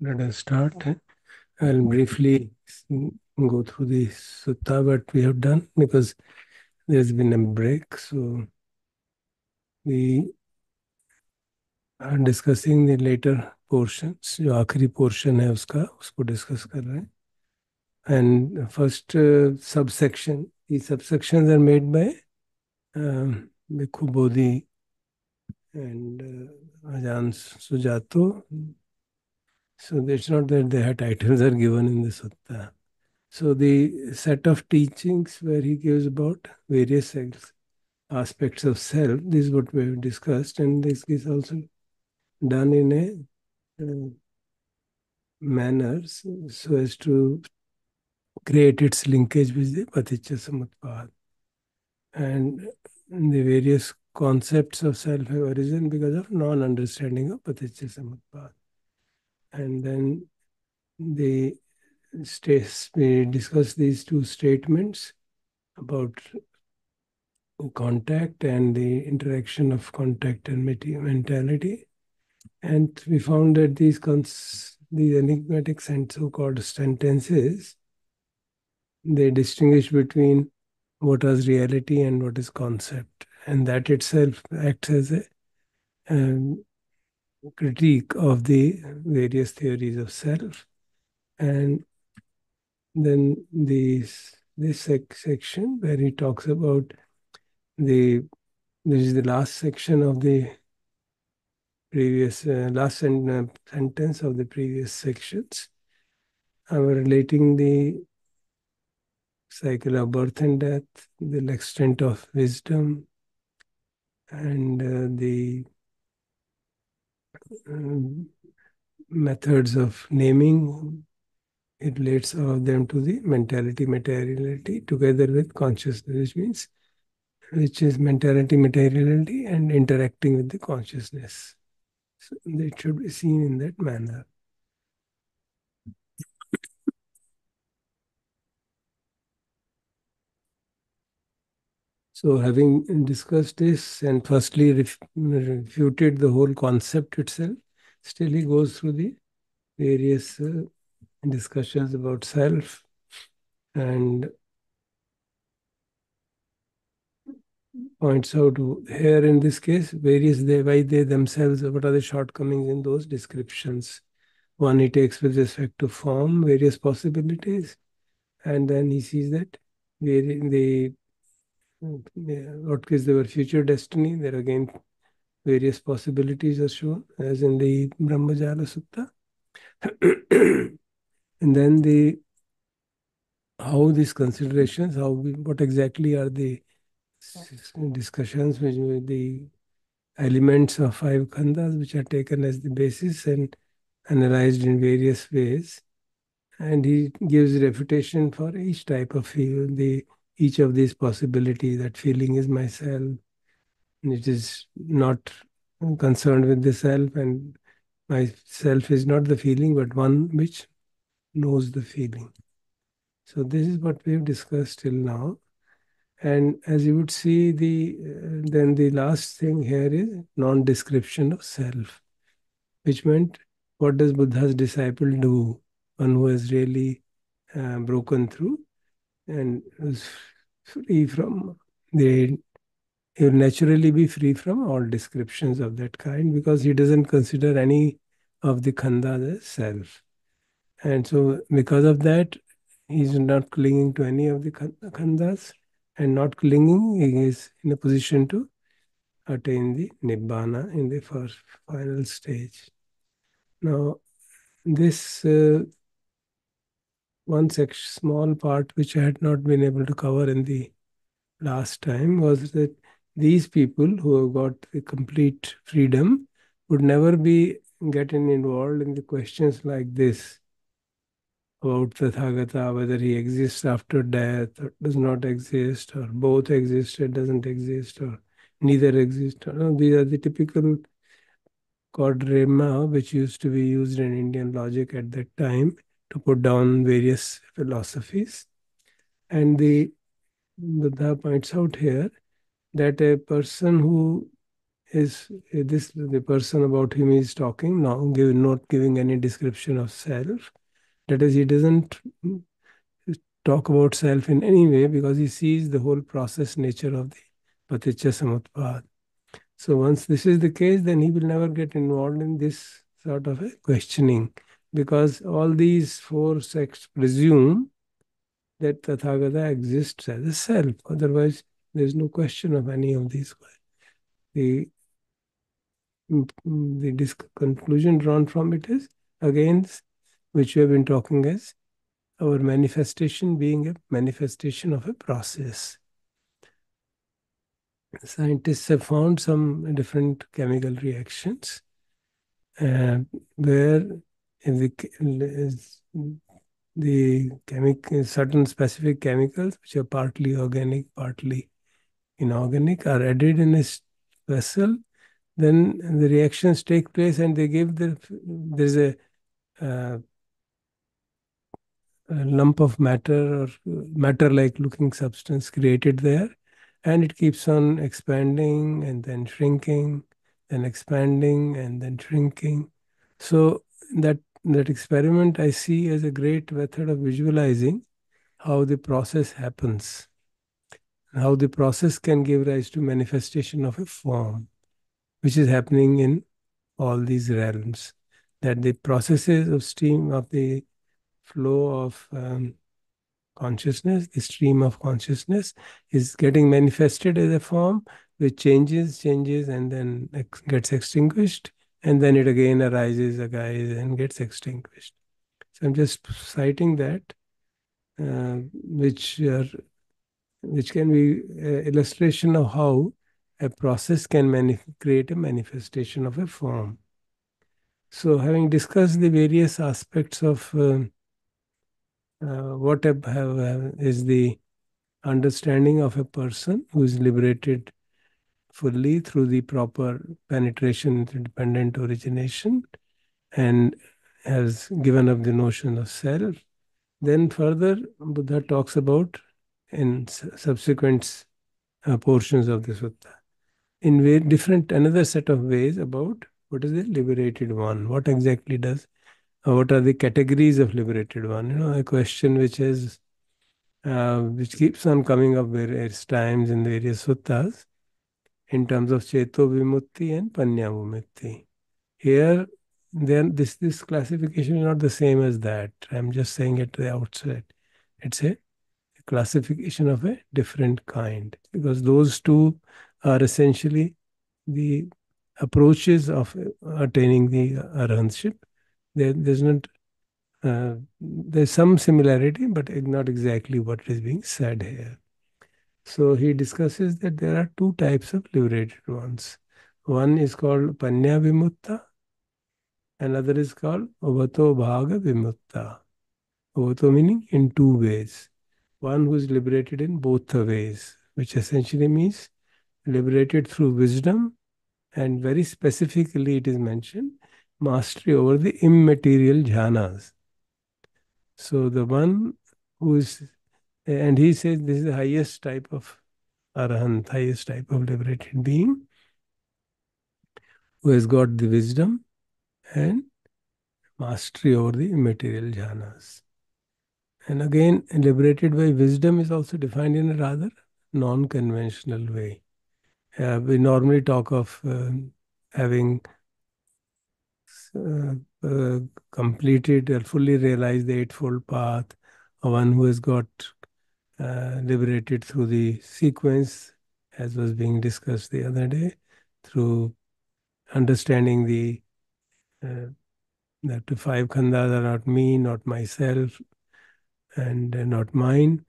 Let us start. I'll briefly go through the sutta what we have done because there's been a break. So we are discussing the later portions. जो आखिरी portion है उसका उसको discuss कर रहे हैं. And first uh, subsection, these subsections are made by um, Bhikkhu Bodhi and uh, Ajahn Sujato. So it's not that their titles are given in the sutta. So the set of teachings where he gives about various aspects of self, this is what we have discussed, and this is also done in a uh, manner so as to create its linkage with the Paticca Samutpad. And the various concepts of self have arisen because of non-understanding of Paticca Samutpad. And then the states, we discuss these two statements about contact and the interaction of contact and mentality. And we found that these cons- these enigmatic and so-called sentences, they distinguish between what is reality and what is concept. And that itself acts as a um, critique of the various theories of self. And then this, this sec- section where he talks about the, this is the last section of the previous, uh, last sen- uh, sentence of the previous sections. I'm relating the cycle of birth and death, the extent of wisdom, and uh, the Mm, methods of naming. It relates all of them to the mentality, materiality, together with consciousness, which means which is mentality, materiality, and interacting with the consciousness. So it should be seen in that manner. So, having discussed this and firstly ref- refuted the whole concept itself, still he goes through the various uh, discussions about self and points out here in this case various they why they themselves what are the shortcomings in those descriptions. One he takes with respect to form various possibilities and then he sees that the what is their future destiny. There again various possibilities are shown as in the brahmajala sutta. And then the how these considerations how we, what exactly are the discussions with the elements of five khandas which are taken as the basis and analyzed in various ways. And he gives refutation for each type of feel the each of these possibilities that feeling is myself it is not concerned with the self and myself is not the feeling but one which knows the feeling. So this is what we have discussed till now. And as you would see the uh, then the last thing here is non-description of self which meant what does buddha's disciple do one who has really uh, broken through and is free from the he will naturally be free from all descriptions of that kind because he doesn't consider any of the khandas as self and so because of that he's not clinging to any of the khandas and not clinging, he is in a position to attain the nibbana in the first final stage. Now, this uh, one section, small part which I had not been able to cover in the last time was that these people who have got the complete freedom would never be getting involved in the questions like this about Tathagata, whether he exists after death or does not exist, or both exist or doesn't exist, or neither exist. These are the typical quadrema which used to be used in Indian logic at that time to put down various philosophies. And the Buddha points out here that a person who is this the person about whom he is talking, now give, not giving any description of self. That is, he doesn't talk about self in any way because he sees the whole process nature of the paticca samutpad. So once this is the case, then he will never get involved in this sort of a questioning because all these four sects presume that Tathagata exists as a self. Otherwise, there's no question of any of these. The, the conclusion drawn from it is again, which we have been talking as our manifestation being a manifestation of a process. Scientists have found some different chemical reactions uh, where the, the chemical, certain specific chemicals, which are partly organic, partly inorganic, are added in a vessel. Then the reactions take place, and they give the there's a uh, a lump of matter or matter like looking substance created there and it keeps on expanding and then shrinking then expanding and then shrinking so that that experiment i see as a great method of visualizing how the process happens how the process can give rise to manifestation of a form which is happening in all these realms that the processes of stream of the flow of um, consciousness, the stream of consciousness is getting manifested as a form which changes, changes, and then ex- gets extinguished, and then it again arises, again, and gets extinguished. So I'm just citing that, uh, which are, which can be an illustration of how a process can manif- create a manifestation of a form. So, having discussed the various aspects of uh, uh, what have, have, is the understanding of a person who is liberated fully through the proper penetration dependent origination and has given up the notion of self. Then further, Buddha talks about in subsequent uh, portions of the sutta in way, different another set of ways about what is the liberated one, what exactly does what are the categories of liberated one? You know, a question which is uh, which keeps on coming up various times in various suttas in terms of Cheto Vimutti and Panya Vimutti. Here, then this this classification is not the same as that. I'm just saying at the outset. It's a classification of a different kind because those two are essentially the approaches of attaining the arahantship there, there's not uh, there's some similarity, but not exactly what is being said here. So he discusses that there are two types of liberated ones. One is called Panya Vimutta, another is called Ubato Bhaga Vimutta. Avato meaning in two ways. One who is liberated in both the ways, which essentially means liberated through wisdom, and very specifically it is mentioned mastery over the immaterial jhanas. So the one who is, and he says this is the highest type of arahant, highest type of liberated being, who has got the wisdom and mastery over the immaterial jhanas. And again, liberated by wisdom is also defined in a rather non-conventional way. Uh, we normally talk of uh, having uh, uh, completed or fully realized the Eightfold Path, or one who has got liberated through the sequence, as was being discussed the other day, through understanding the uh, that the five khandhas are not me, not myself, and uh, not mine,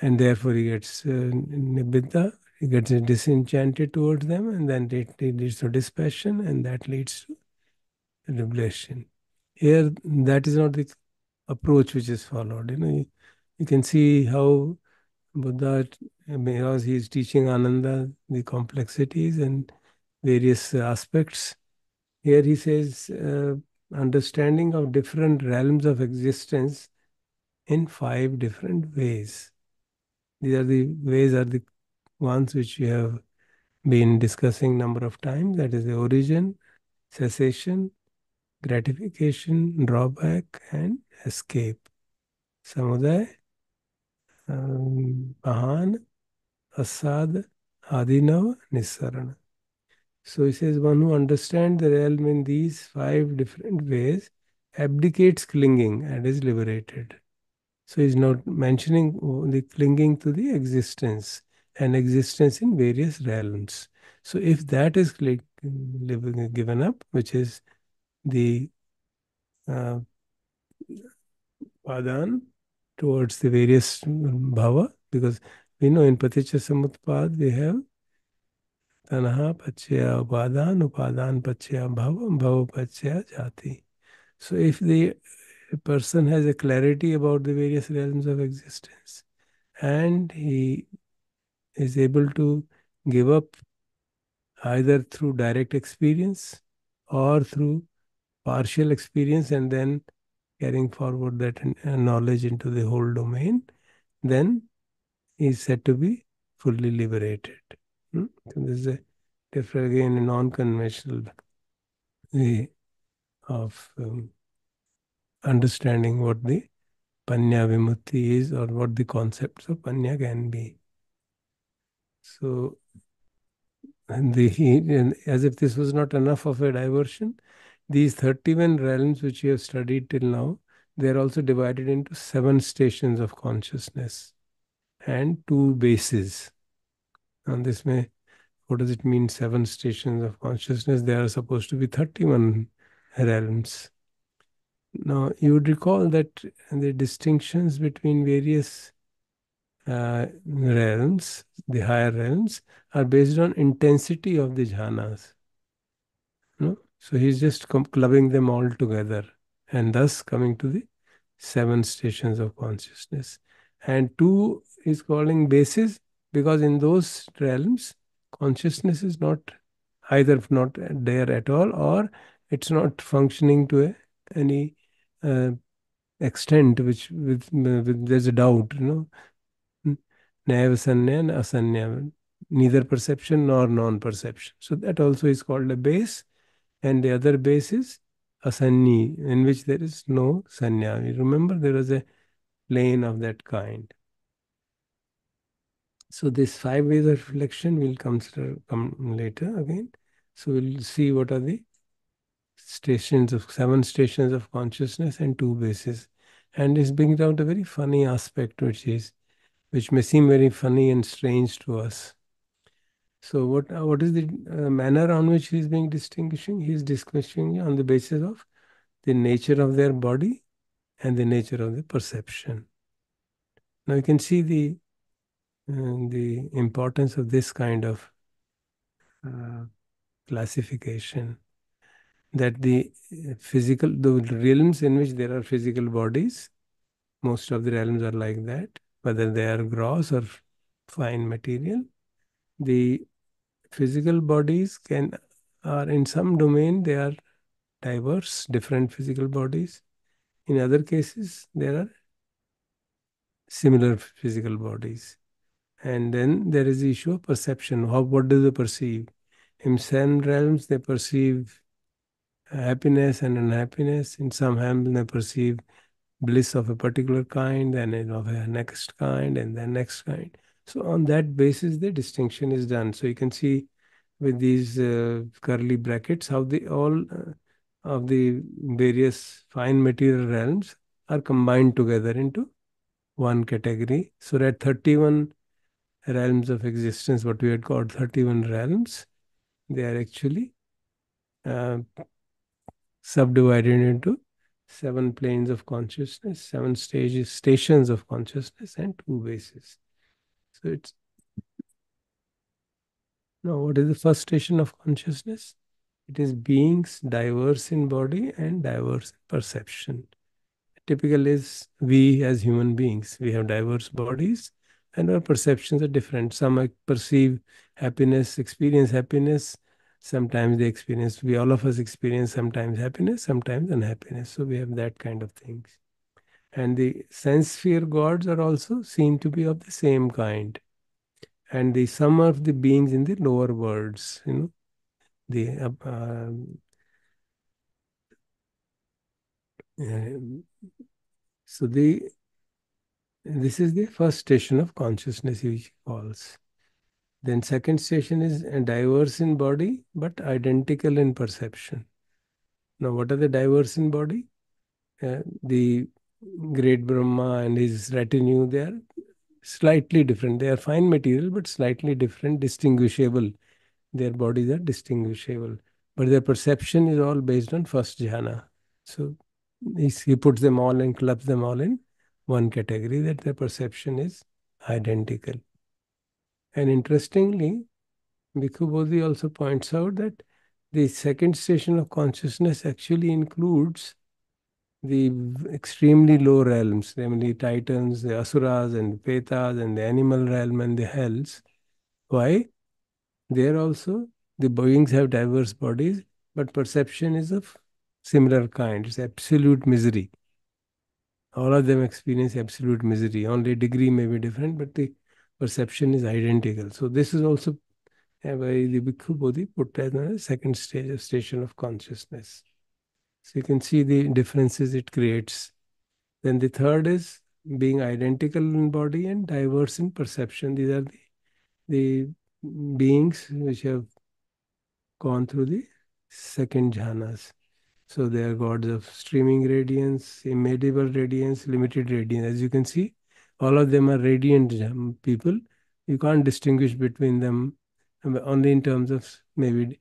and therefore he gets uh, nibbida, he gets disenchanted towards them, and then it, it leads to dispassion, and that leads to liberation. Here, that is not the approach which is followed. You know, you, can see how Buddha, because he is teaching Ananda the complexities and various aspects. Here he says uh, understanding of different realms of existence in five different ways. These are the ways are the ones which we have been discussing number of times. That is the origin, cessation, gratification, drawback, and escape. Samudaya, um, Ahan, Asad, Adinav, Nisarana. So he says one who understands the realm in these five different ways abdicates clinging and is liberated. So he's not mentioning the clinging to the existence and existence in various realms. So if that is given up, which is the uh, padan towards the various bhava, because we know in Paticca Samutpad we have tanha pachya upadan, upadan pachya bhava, bhava pachya jati. So if the person has a clarity about the various realms of existence and he is able to give up either through direct experience or through partial experience and then carrying forward that knowledge into the whole domain, then he is said to be fully liberated. Hmm? So this is a different, again, a non-conventional way of um, understanding what the Panya Vimutti is or what the concepts of Panya can be. So, and the, and as if this was not enough of a diversion, these 31 realms which we have studied till now, they are also divided into seven stations of consciousness and two bases. And this may, what does it mean, seven stations of consciousness? There are supposed to be 31 realms. Now, you would recall that the distinctions between various uh, realms, the higher realms, are based on intensity of the jhanas. So he's just clubbing them all together and thus coming to the seven stations of consciousness. And two is calling bases because in those realms, consciousness is not either not there at all or it's not functioning to a, any uh, extent which with, with, there's a doubt, you know. Naivasanya and asanya, neither perception nor non-perception. So that also is called a base. And the other base is asanyi, in which there is no sanya. You remember there was a plane of that kind. So this five ways of reflection will consider come later again. So we'll see what are the stations of seven stations of consciousness and two bases. And this brings out a very funny aspect, which is which may seem very funny and strange to us. So what uh, what is the uh, manner on which he is being distinguishing? He is distinguishing on the basis of the nature of their body and the nature of the perception. Now you can see the uh, the importance of this kind of uh, classification that the uh, physical the realms in which there are physical bodies most of the realms are like that whether they are gross or fine material the physical bodies can are in some domain they are diverse different physical bodies. In other cases there are similar physical bodies. And then there is the issue of perception. How what do they perceive? In some realms they perceive happiness and unhappiness. In some realms they perceive bliss of a particular kind then of a next kind and then next kind so on that basis, the distinction is done. So you can see with these uh, curly brackets how the all uh, of the various fine material realms are combined together into one category. So that 31 realms of existence, what we had called 31 realms, they are actually uh, subdivided into seven planes of consciousness, seven stages, stations of consciousness, and two bases. So it's now what is the first station of consciousness? It is beings diverse in body and diverse in perception. Typical is we as human beings, we have diverse bodies and our perceptions are different. Some perceive happiness, experience happiness. Sometimes they experience, we all of us experience sometimes happiness, sometimes unhappiness. So we have that kind of things. And the sense sphere gods are also seen to be of the same kind. and the sum of the beings in the lower worlds, you know, the uh, um, uh, so the this is the first station of consciousness, which calls. Then second station is diverse in body but identical in perception. Now, what are the diverse in body? Uh, the great Brahma and his retinue, they are slightly different. They are fine material, but slightly different, distinguishable. Their bodies are distinguishable. But their perception is all based on first jhana. So he puts them all and clubs them all in one category that their perception is identical. And interestingly, Bhikkhu Bodhi also points out that the second station of consciousness actually includes the extremely low realms, namely titans, the asuras and the petas and the animal realm and the hells. Why? There also the beings have diverse bodies, but perception is of similar kind. It's absolute misery. All of them experience absolute misery. Only degree may be different, but the perception is identical. So this is also eh, by the Bhikkhu Bodhi put as a second stage, station of consciousness. So you can see the differences it creates. Then the third is being identical in body and diverse in perception. These are the, the beings which have gone through the second jhanas. So they are gods of streaming radiance, immeasurable radiance, limited radiance. As you can see, all of them are radiant people. You can't distinguish between them um, only in terms of maybe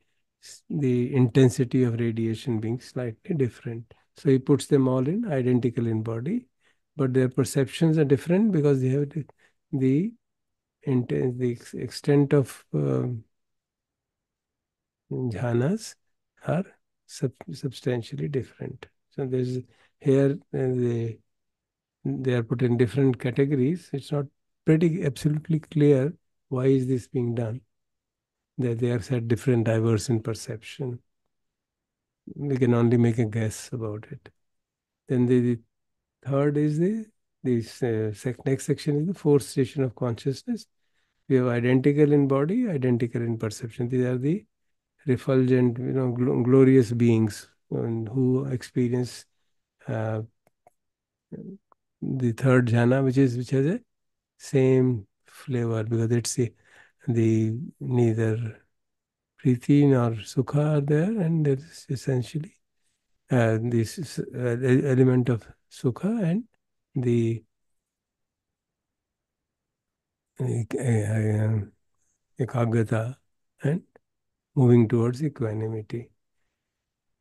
the intensity of radiation being slightly different. So he puts them all in identical in body, but their perceptions are different because they have the, the, the extent of uh, jhanas are sub substantially different. So there's here uh, they they are put in different categories. It's not pretty absolutely clear why is this being done. That they are said different, diverse in perception. We can only make a guess about it. Then the, the third is the this uh, sec next section is the fourth station of consciousness. We have identical in body, identical in perception. These are the refulgent, you know, gl glorious beings who experience uh, the third jhana, which is which has a same flavor because it's the, the neither priti nor sukha are there, and there is essentially uh, this uh, element of sukha and the uh, uh, and moving towards equanimity.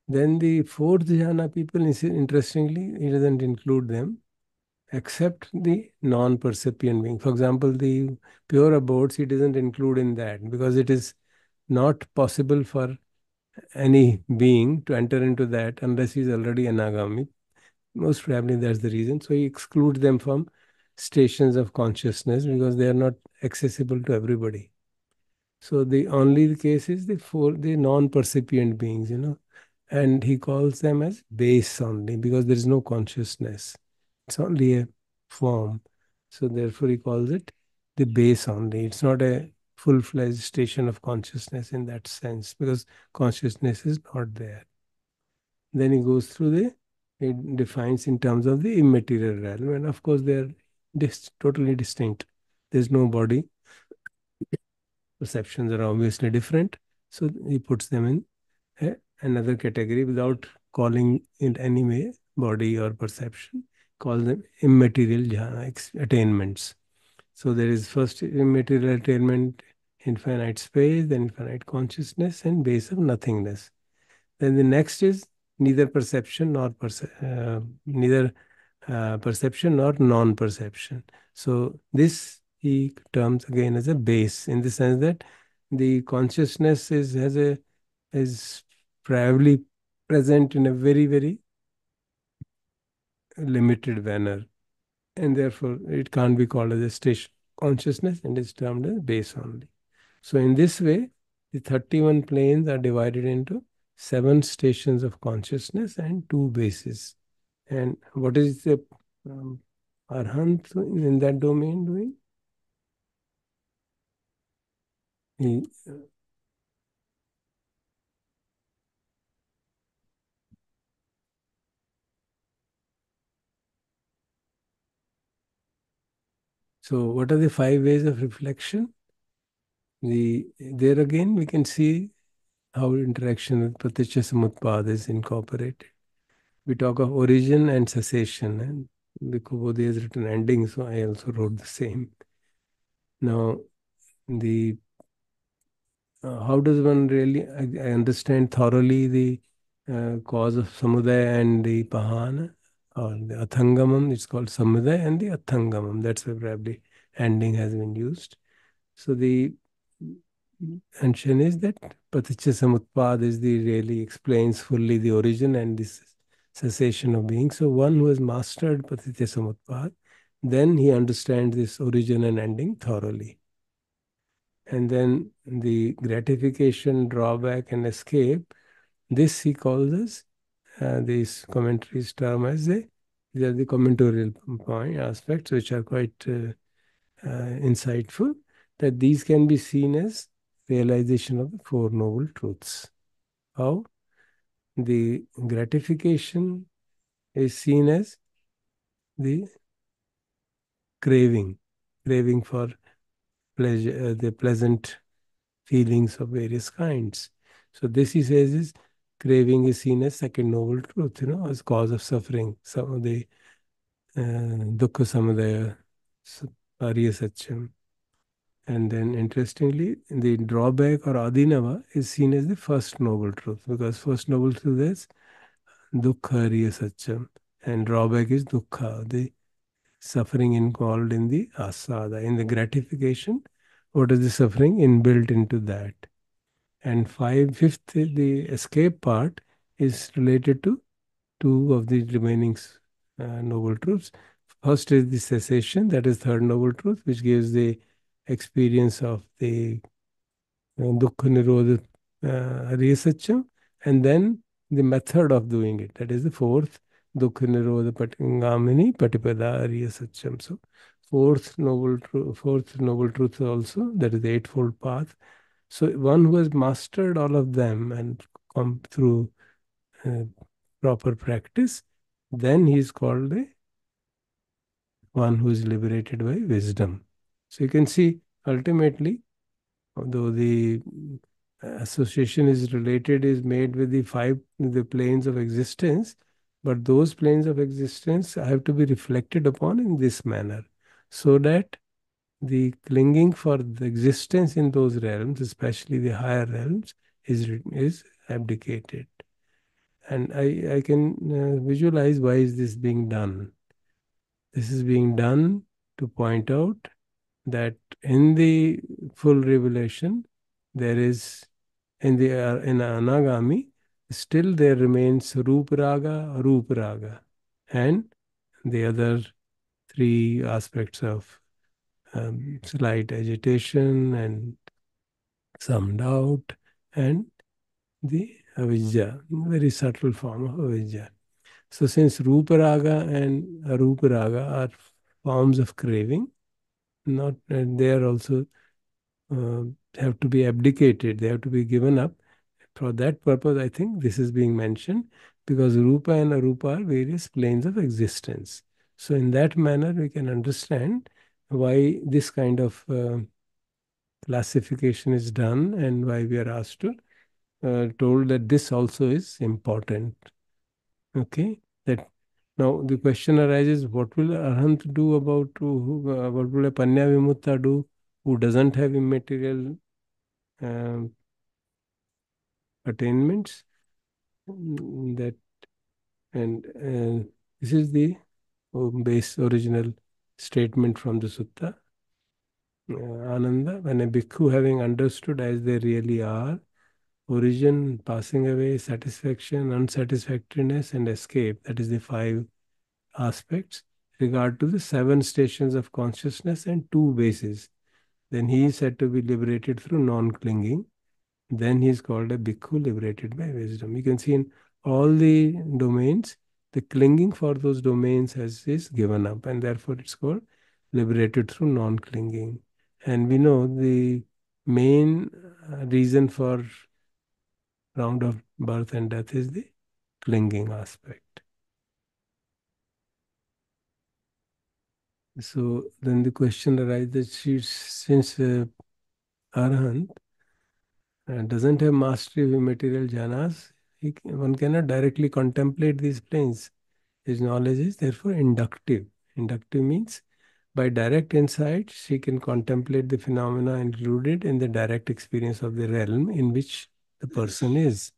Then the fourth jhana people, interestingly, he doesn't include them except the non-percipient being. For example, the pure abodes, he doesn't include in that because it is not possible for any being to enter into that unless he's already anagami. Most probably that's the reason. So he excludes them from stations of consciousness because they are not accessible to everybody. So the only case is the four the non-percipient beings, you know, and he calls them as base only because there is no consciousness. It's only a form. So therefore he calls it the base only. It's not a full-fledged station of consciousness in that sense because consciousness is not there. Then he goes through the it defines in terms of the immaterial realm, and of course they are dis- totally distinct. There's no body, perceptions are obviously different. So he puts them in another category without calling it any way body or perception, calls them immaterial jhana attainments. So there is first immaterial attainment, infinite space, then infinite consciousness, and base of nothingness. Then the next is neither perception nor perce- uh, neither uh, perception nor non-perception. So this he terms again as a base in the sense that the consciousness is has a is probably present in a very very limited manner and therefore it can't be called as a station consciousness and is termed as base only. So in this way the 31 planes are divided into seven stations of consciousness and two bases. And what is the um, arhant in that domain doing? He, so what are the five ways of reflection? The there again we can see how interaction with Praticca Samutpad is incorporated. We talk of origin and cessation, and Bhikkhu Bodhi has written ending, so I also wrote the same. Now, the uh, how does one really I, I understand thoroughly the uh, cause of samudaya and the pahana or the athangamam? It's called samudaya and the athangamam. That's why probably ending has been used. So the mention is that Praticca Samutpad is the really explains fully the origin and this cessation of being. So one who has mastered Praticca Samutpad, then he understands this origin and ending thoroughly. And then the gratification, drawback, and escape, this he calls as uh, these commentaries term as the these are the commentorial point aspects which are quite uh, uh, insightful that these can be seen as realization of the Four Noble Truths. How? The gratification is seen as the craving, craving for pleasure, uh, the pleasant feelings of various kinds. So this he says is craving is seen as second noble truth, you know, as cause of suffering. Some of the uh, dukkha samudaya, ariya satcham. And then interestingly, the drawback or adinava is seen as the first noble truth because first noble truth is dukkha ariya and drawback is dukkha, the suffering involved in the asada, in the gratification. What is the suffering inbuilt into that? And five, fifth, the escape part is related to two of the remaining uh, noble truths. First is the cessation, that is third noble truth, which gives the experience of the uh, dukkha nirodha uh, and then the method of doing it. That is the fourth dukkha nirodha patingamini patipada ariya. So fourth noble truth, fourth noble truth also, that is the eightfold path. So one who has mastered all of them and come through uh, proper practice, then he is called the one who is liberated by wisdom. So you can see ultimately, although the association is related, is made with the five the planes of existence, but those planes of existence have to be reflected upon in this manner, so that the clinging for the existence in those realms, especially the higher realms, is is abdicated. And I, I can uh, visualize why is this being done. This is being done to point out that in the full revelation, there is in the uh, in anagami, still there remains Rupa Raga, Rupa Raga, and the other three aspects of um, slight agitation and some doubt, and the avijja, very subtle form of avijja. So since Rupa Raga and Arupa Raga are forms of craving, not and they are also uh, have to be abdicated, they have to be given up. For that purpose, I think this is being mentioned because Rupa and Arupa are various planes of existence. So in that manner, we can understand why this kind of uh, classification is done and why we are asked to uh, told that this also is important. Okay, that now the question arises: What will Arhant do about uh, what will a Panya Vimutta do who doesn't have immaterial um, attainments? That and uh, this is the base original statement from the sutta. Uh, Ananda, when a bhikkhu having understood as they really are, origin, passing away, satisfaction, unsatisfactoriness, and escape, that is the five aspects, regard to the seven stations of consciousness and two bases. Then he is said to be liberated through non-clinging. Then he is called a bhikkhu liberated by wisdom. You can see in all the domains, the clinging for those domains has is given up, and therefore it's called liberated through non-clinging. And we know the main uh, reason for round of birth and death is the clinging aspect. So then the question arises that since uh, Arahant uh, doesn't have mastery of material jhanas, one cannot directly contemplate these planes. His knowledge is therefore inductive. Inductive means by direct insight, she can contemplate the phenomena included in the direct experience of the realm in which the person is.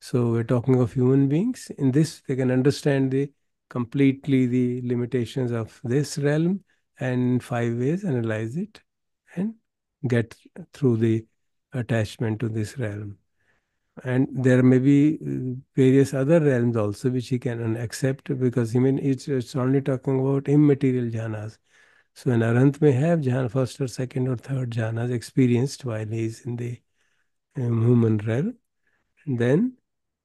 So we're talking of human beings. In this, they can understand the completely the limitations of this realm and five ways analyze it and get through the attachment to this realm. And there may be uh, various other realms also which he can accept because he mean it's, it's only talking about immaterial jhanas. So an arahant may have jhana, first or second or third jhanas experienced while he is in the um, human realm. And then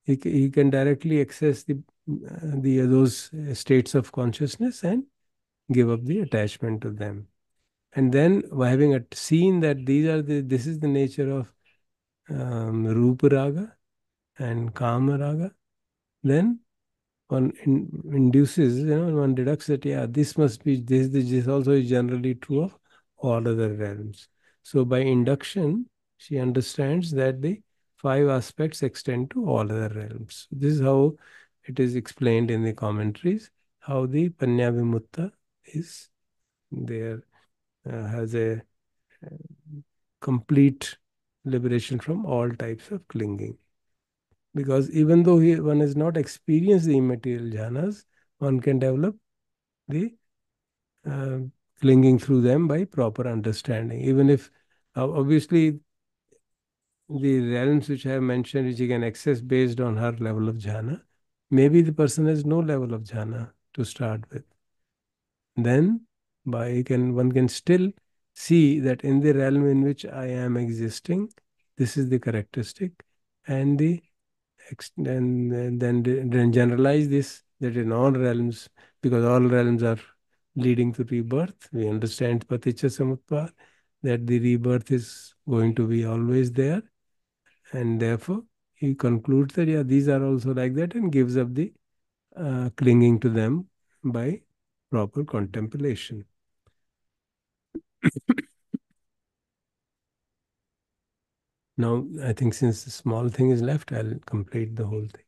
he, he can directly access the, uh, the those states of consciousness and give up the attachment to them. And then having seen that these are the this is the nature of um, Rupa Raga and Kama Raga, then one in, induces, you know, one deducts that, yeah, this must be, this, this also is generally true of all other realms. So by induction, she understands that the five aspects extend to all other realms. This is how it is explained in the commentaries, how the Panya Vimutta is there, uh, has a uh, complete liberation from all types of clinging. Because even though he, one has not experienced the immaterial jhanas, one can develop the uh, clinging through them by proper understanding. Even if uh, obviously the realms which I have mentioned, which you can access based on her level of jhana, maybe the person has no level of jhana to start with. Then by can one can still see that in the realm in which I am existing, this is the characteristic, and the and then, then generalize this that in all realms, because all realms are leading to rebirth, we understand Paticca Samutpad, that the rebirth is going to be always there. And therefore, he concludes that, yeah, these are also like that and gives up the uh, clinging to them by proper contemplation. now, I think since the small thing is left, I'll complete the whole thing.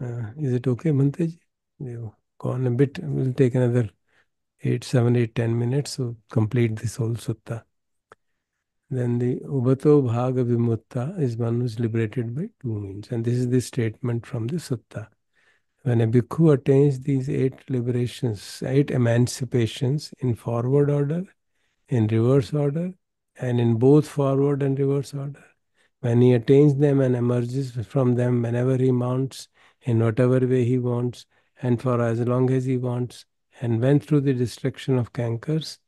Uh, is it okay, Manteji? We've gone a bit. We'll take another eight, seven, eight, ten minutes to complete this whole sutta. Then the Ubato Bhaga Vimutta is one who is liberated by two means. And this is the statement from the sutta. When a bhikkhu attains these eight liberations, eight emancipations in forward order, in reverse order, and in both forward and reverse order, when he attains them and emerges from them whenever he mounts, in whatever way he wants, and for as long as he wants, and went through the destruction of cankers,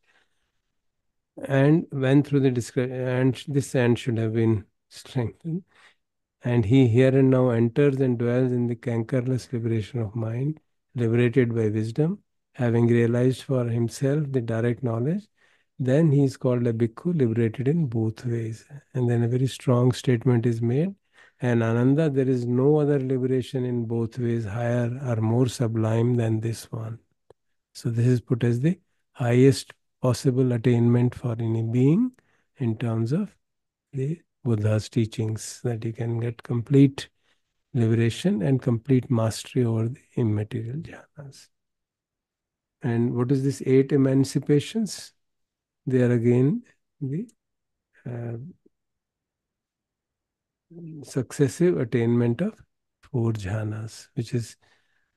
and went through the destruction, and this end should have been strengthened and he here and now enters and dwells in the cankerless liberation of mind, liberated by wisdom, having realized for himself the direct knowledge, then he is called a bhikkhu, liberated in both ways. And then a very strong statement is made. And Ananda, there is no other liberation in both ways higher or more sublime than this one. So this is put as the highest possible attainment for any being in terms of the Buddha's teachings that you can get complete liberation and complete mastery over the immaterial jhanas. And what is this eight emancipations? They are again the uh, successive attainment of four jhanas, which is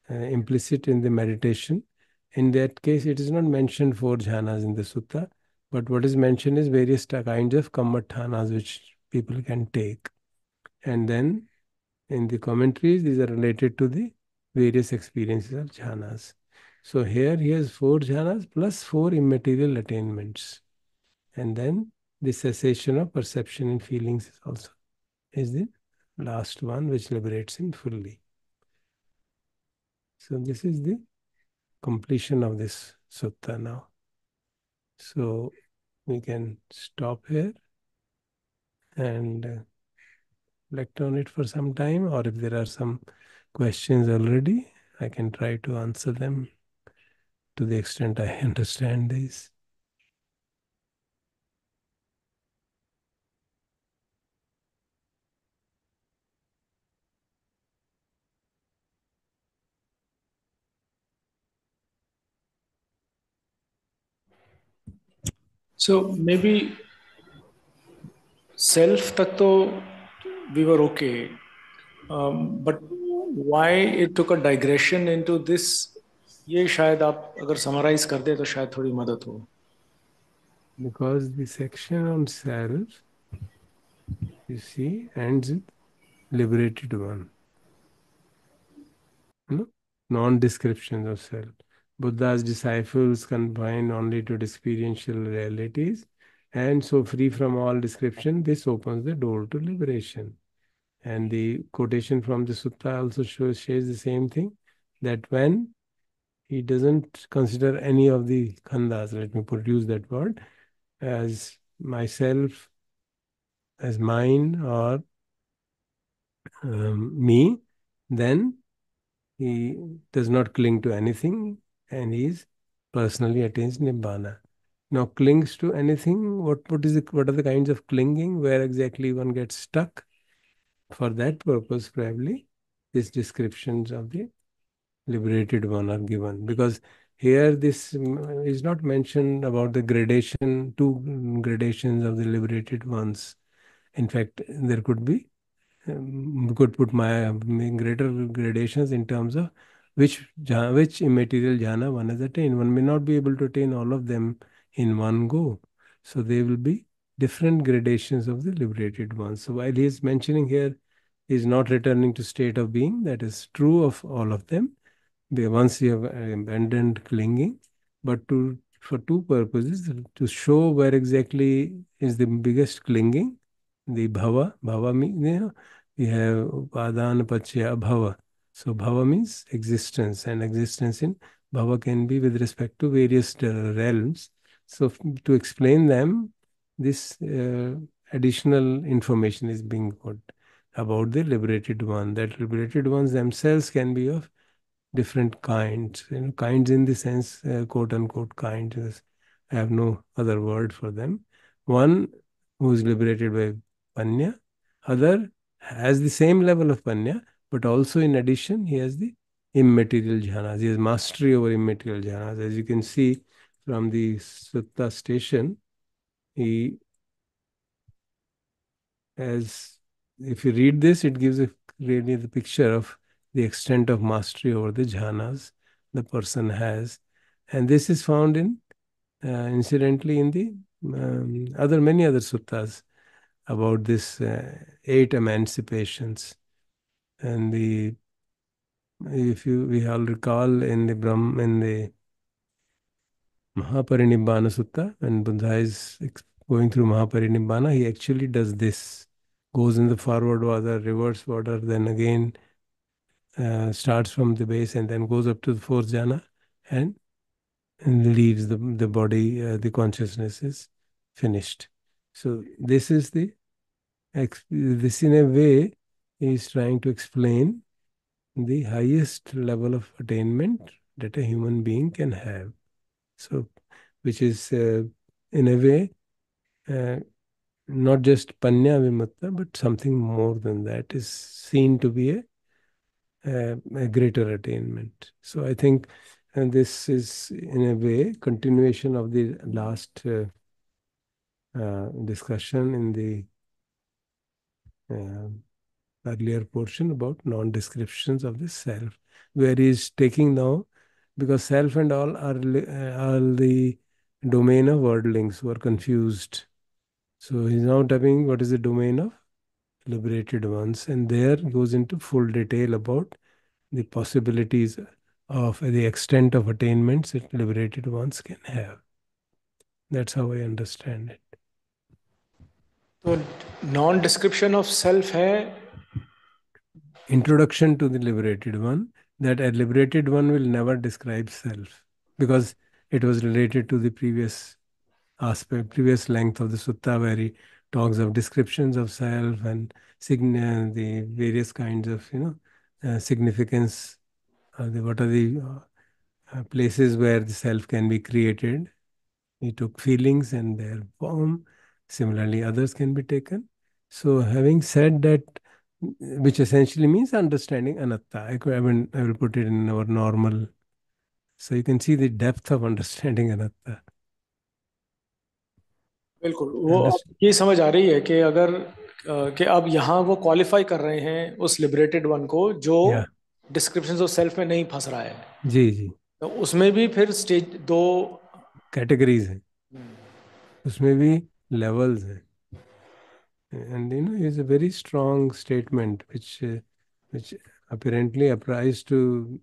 uh, implicit in the meditation. In that case, it is not mentioned four jhanas in the sutta, but what is mentioned is various kinds of kammathanas, which people can take. And then in the commentaries, these are related to the various experiences of jhanas. So here he has four jhanas plus four immaterial attainments. And then the cessation of perception and feelings is also is the last one which liberates him fully. So this is the completion of this sutta now. So we can stop here. And uh, reflect on it for some time, or if there are some questions already, I can try to answer them to the extent I understand these. So maybe self तक तो we were okay but why it took a digression into this ये शायद आप अगर summarise कर दे तो शायद थोड़ी मदद हो। Because discussion on self you see and liberated one non description of self Buddha's disciples confined only to experiential realities and so free from all description, this opens the door to liberation. And the quotation from the sutta also shows says the same thing that when he doesn't consider any of the khandas, let me produce that word, as myself, as mine, or um, me, then he does not cling to anything and he is personally attains nibbana. Now, clings to anything. What what is the what are the kinds of clinging? Where exactly one gets stuck? For that purpose, probably these descriptions of the liberated one are given because here this mm, is not mentioned about the gradation, two gradations of the liberated ones. In fact, there could be um, could put my um, greater gradations in terms of which which immaterial jhana one has attained. One may not be able to attain all of them in one go. So there will be different gradations of the liberated ones. So while he is mentioning here, he is not returning to state of being. That is true of all of them. They, once you have abandoned clinging, but to for two purposes to show where exactly is the biggest clinging, the bhava. Bhava means you know, we have upadana pachya bhava. So bhava means existence, and existence in bhava can be with respect to various uh, realms. So to explain them, this uh, additional information is being put about the liberated one. That liberated ones themselves can be of different kinds. You know, kinds in the sense, uh, quote unquote, kinds. I have no other word for them. One who is liberated by panya, other has the same level of panya, but also in addition, he has the immaterial jhanas. He has mastery over immaterial jhanas. As you can see from the sutta station, he has, if you read this, it gives a really the picture of the extent of mastery over the jhanas the person has. And this is found in, uh, incidentally, in the um, other many other suttas about this uh, eight emancipations. And the if you we all recall in the Brahm in the Mahaparinibbana Sutta, when Buddha is going through Mahaparinibbana, he actually does this. Goes in the forward order, reverse order, then again uh, starts from the base and then goes up to the fourth jhana and, and leaves the, the body, uh, the consciousness is finished. So this is the, this in a way is trying to explain the highest level of attainment that a human being can have. So, which is uh, in a way uh, not just panya vimutta, but something more than that is seen to be a, a, a greater attainment. So, I think and this is in a way continuation of the last uh, uh, discussion in the uh, earlier portion about non-descriptions of the self, where he is taking now, because self and all are, uh, all the domain of worldlings who are confused. So he's now tapping what is the domain of liberated ones, and there goes into full detail about the possibilities of the extent of attainments that liberated ones can have. That's how I understand it. So, non description of self hai. Introduction to the liberated one that a liberated one will never describe self because it was related to the previous aspect previous length of the sutta where he talks of descriptions of self and sign- the various kinds of you know uh, significance. Uh, the, what are the uh, uh, places where the self can be created? He took feelings and their form. Similarly, others can be taken. So, having said that, which essentially means understanding anatta, I, could, I, mean, I will put it in our normal. So, you can see the depth of understanding anatta. बिल्कुल वो ये समझ आ रही है कि अगर कि अब यहाँ वो क्वालिफाई कर रहे हैं उस लिबरेटेड वन को जो डिस्क्रिप्शन ऑफ़ सेल्फ में नहीं फंस रहा है जी जी तो उसमें भी फिर स्टेज दो कैटेगरीज हैं उसमें भी लेवल्स हैं and you know it's a very strong statement which uh, which apparently applies to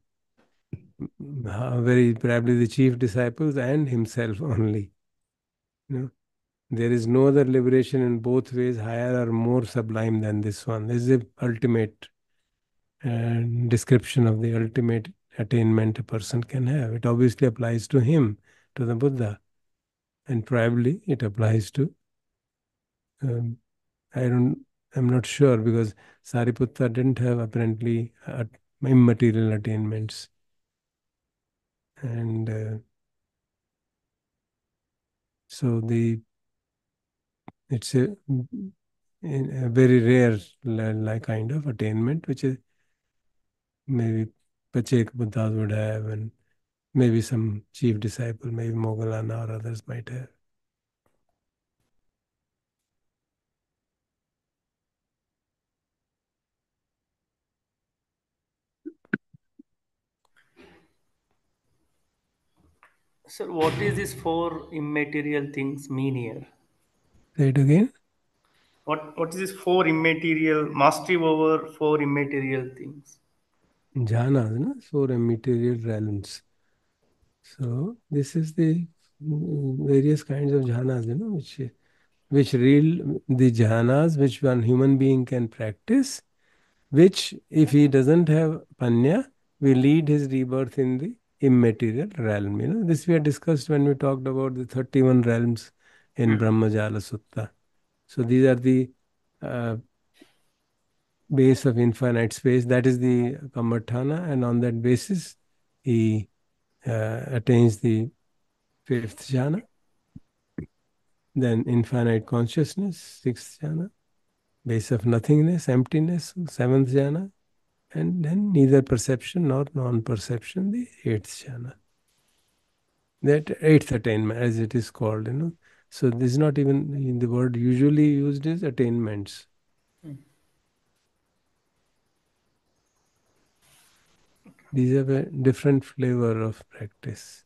very probably the chief disciples and himself only you know there is no other liberation in both ways higher or more sublime than this one. This is the ultimate uh, description of the ultimate attainment a person can have. It obviously applies to him, to the Buddha, and probably it applies to. Um, I don't. I'm not sure because Sariputta didn't have apparently uh, immaterial attainments, and uh, so the it's a, a very rare like kind of attainment, which is maybe Pachek Buddhas would have, and maybe some chief disciple, maybe Moggallana or others might have. Sir, what is this four immaterial things mean here? Say it again. What what is this four immaterial mastery over four immaterial things? Jhanas, no? four immaterial realms. So this is the mm, various kinds of jhanas, you know, which which real the jhanas which one human being can practice, which if he doesn't have panya, will lead his rebirth in the immaterial realm. You know, this we had discussed when we talked about the 31 realms in hmm. Brahmajala Sutta. So these are the uh, base of infinite space. That is the Kammatthana, and on that basis, he uh, attains the fifth jhana. Then infinite consciousness, sixth jhana. Base of nothingness, emptiness, seventh jhana. And then neither perception nor non-perception, the eighth jhana. That eighth attainment, as it is called, you know. So this is not even in the word usually used is attainments. Hmm. These have a different flavor of practice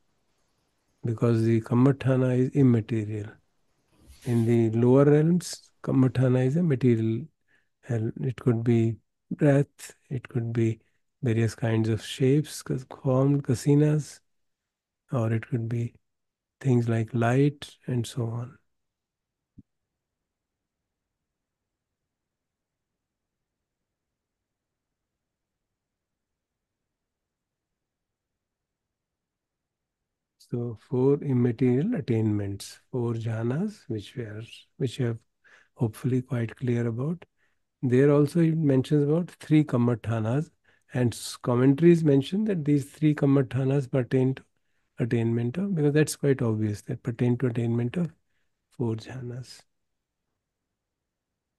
because the kammatthana is immaterial. In the lower realms, kammatthana is a material. It could be breath, it could be various kinds of shapes formed, kasinas, or it could be things like light and so on. So four immaterial attainments, four jhanas, which we are, which we have hopefully quite clear about. There also it mentions about three kammatthanas, and commentaries mention that these three kammatthanas pertain to attainment of, because that's quite obvious, that pertain to attainment of four jhanas.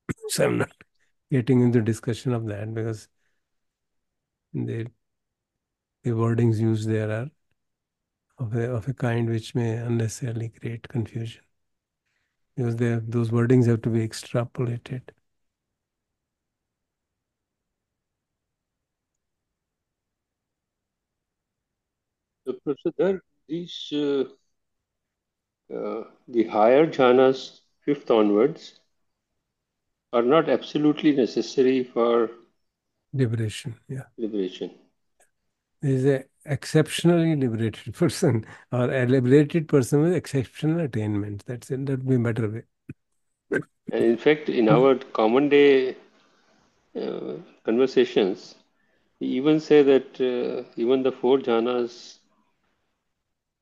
so I'm not getting into discussion of that because the, the wordings used there are of a, of a kind which may unnecessarily create confusion because those wordings have to be extrapolated. Professor, these uh, uh, the higher jhanas, fifth onwards, are not absolutely necessary for liberation. Yeah, liberation. Is a exceptionally liberated person or a liberated person with exceptional attainment. That's it. That would be a better way. and in fact, in our common day uh, conversations, we even say that uh, even the four jhanas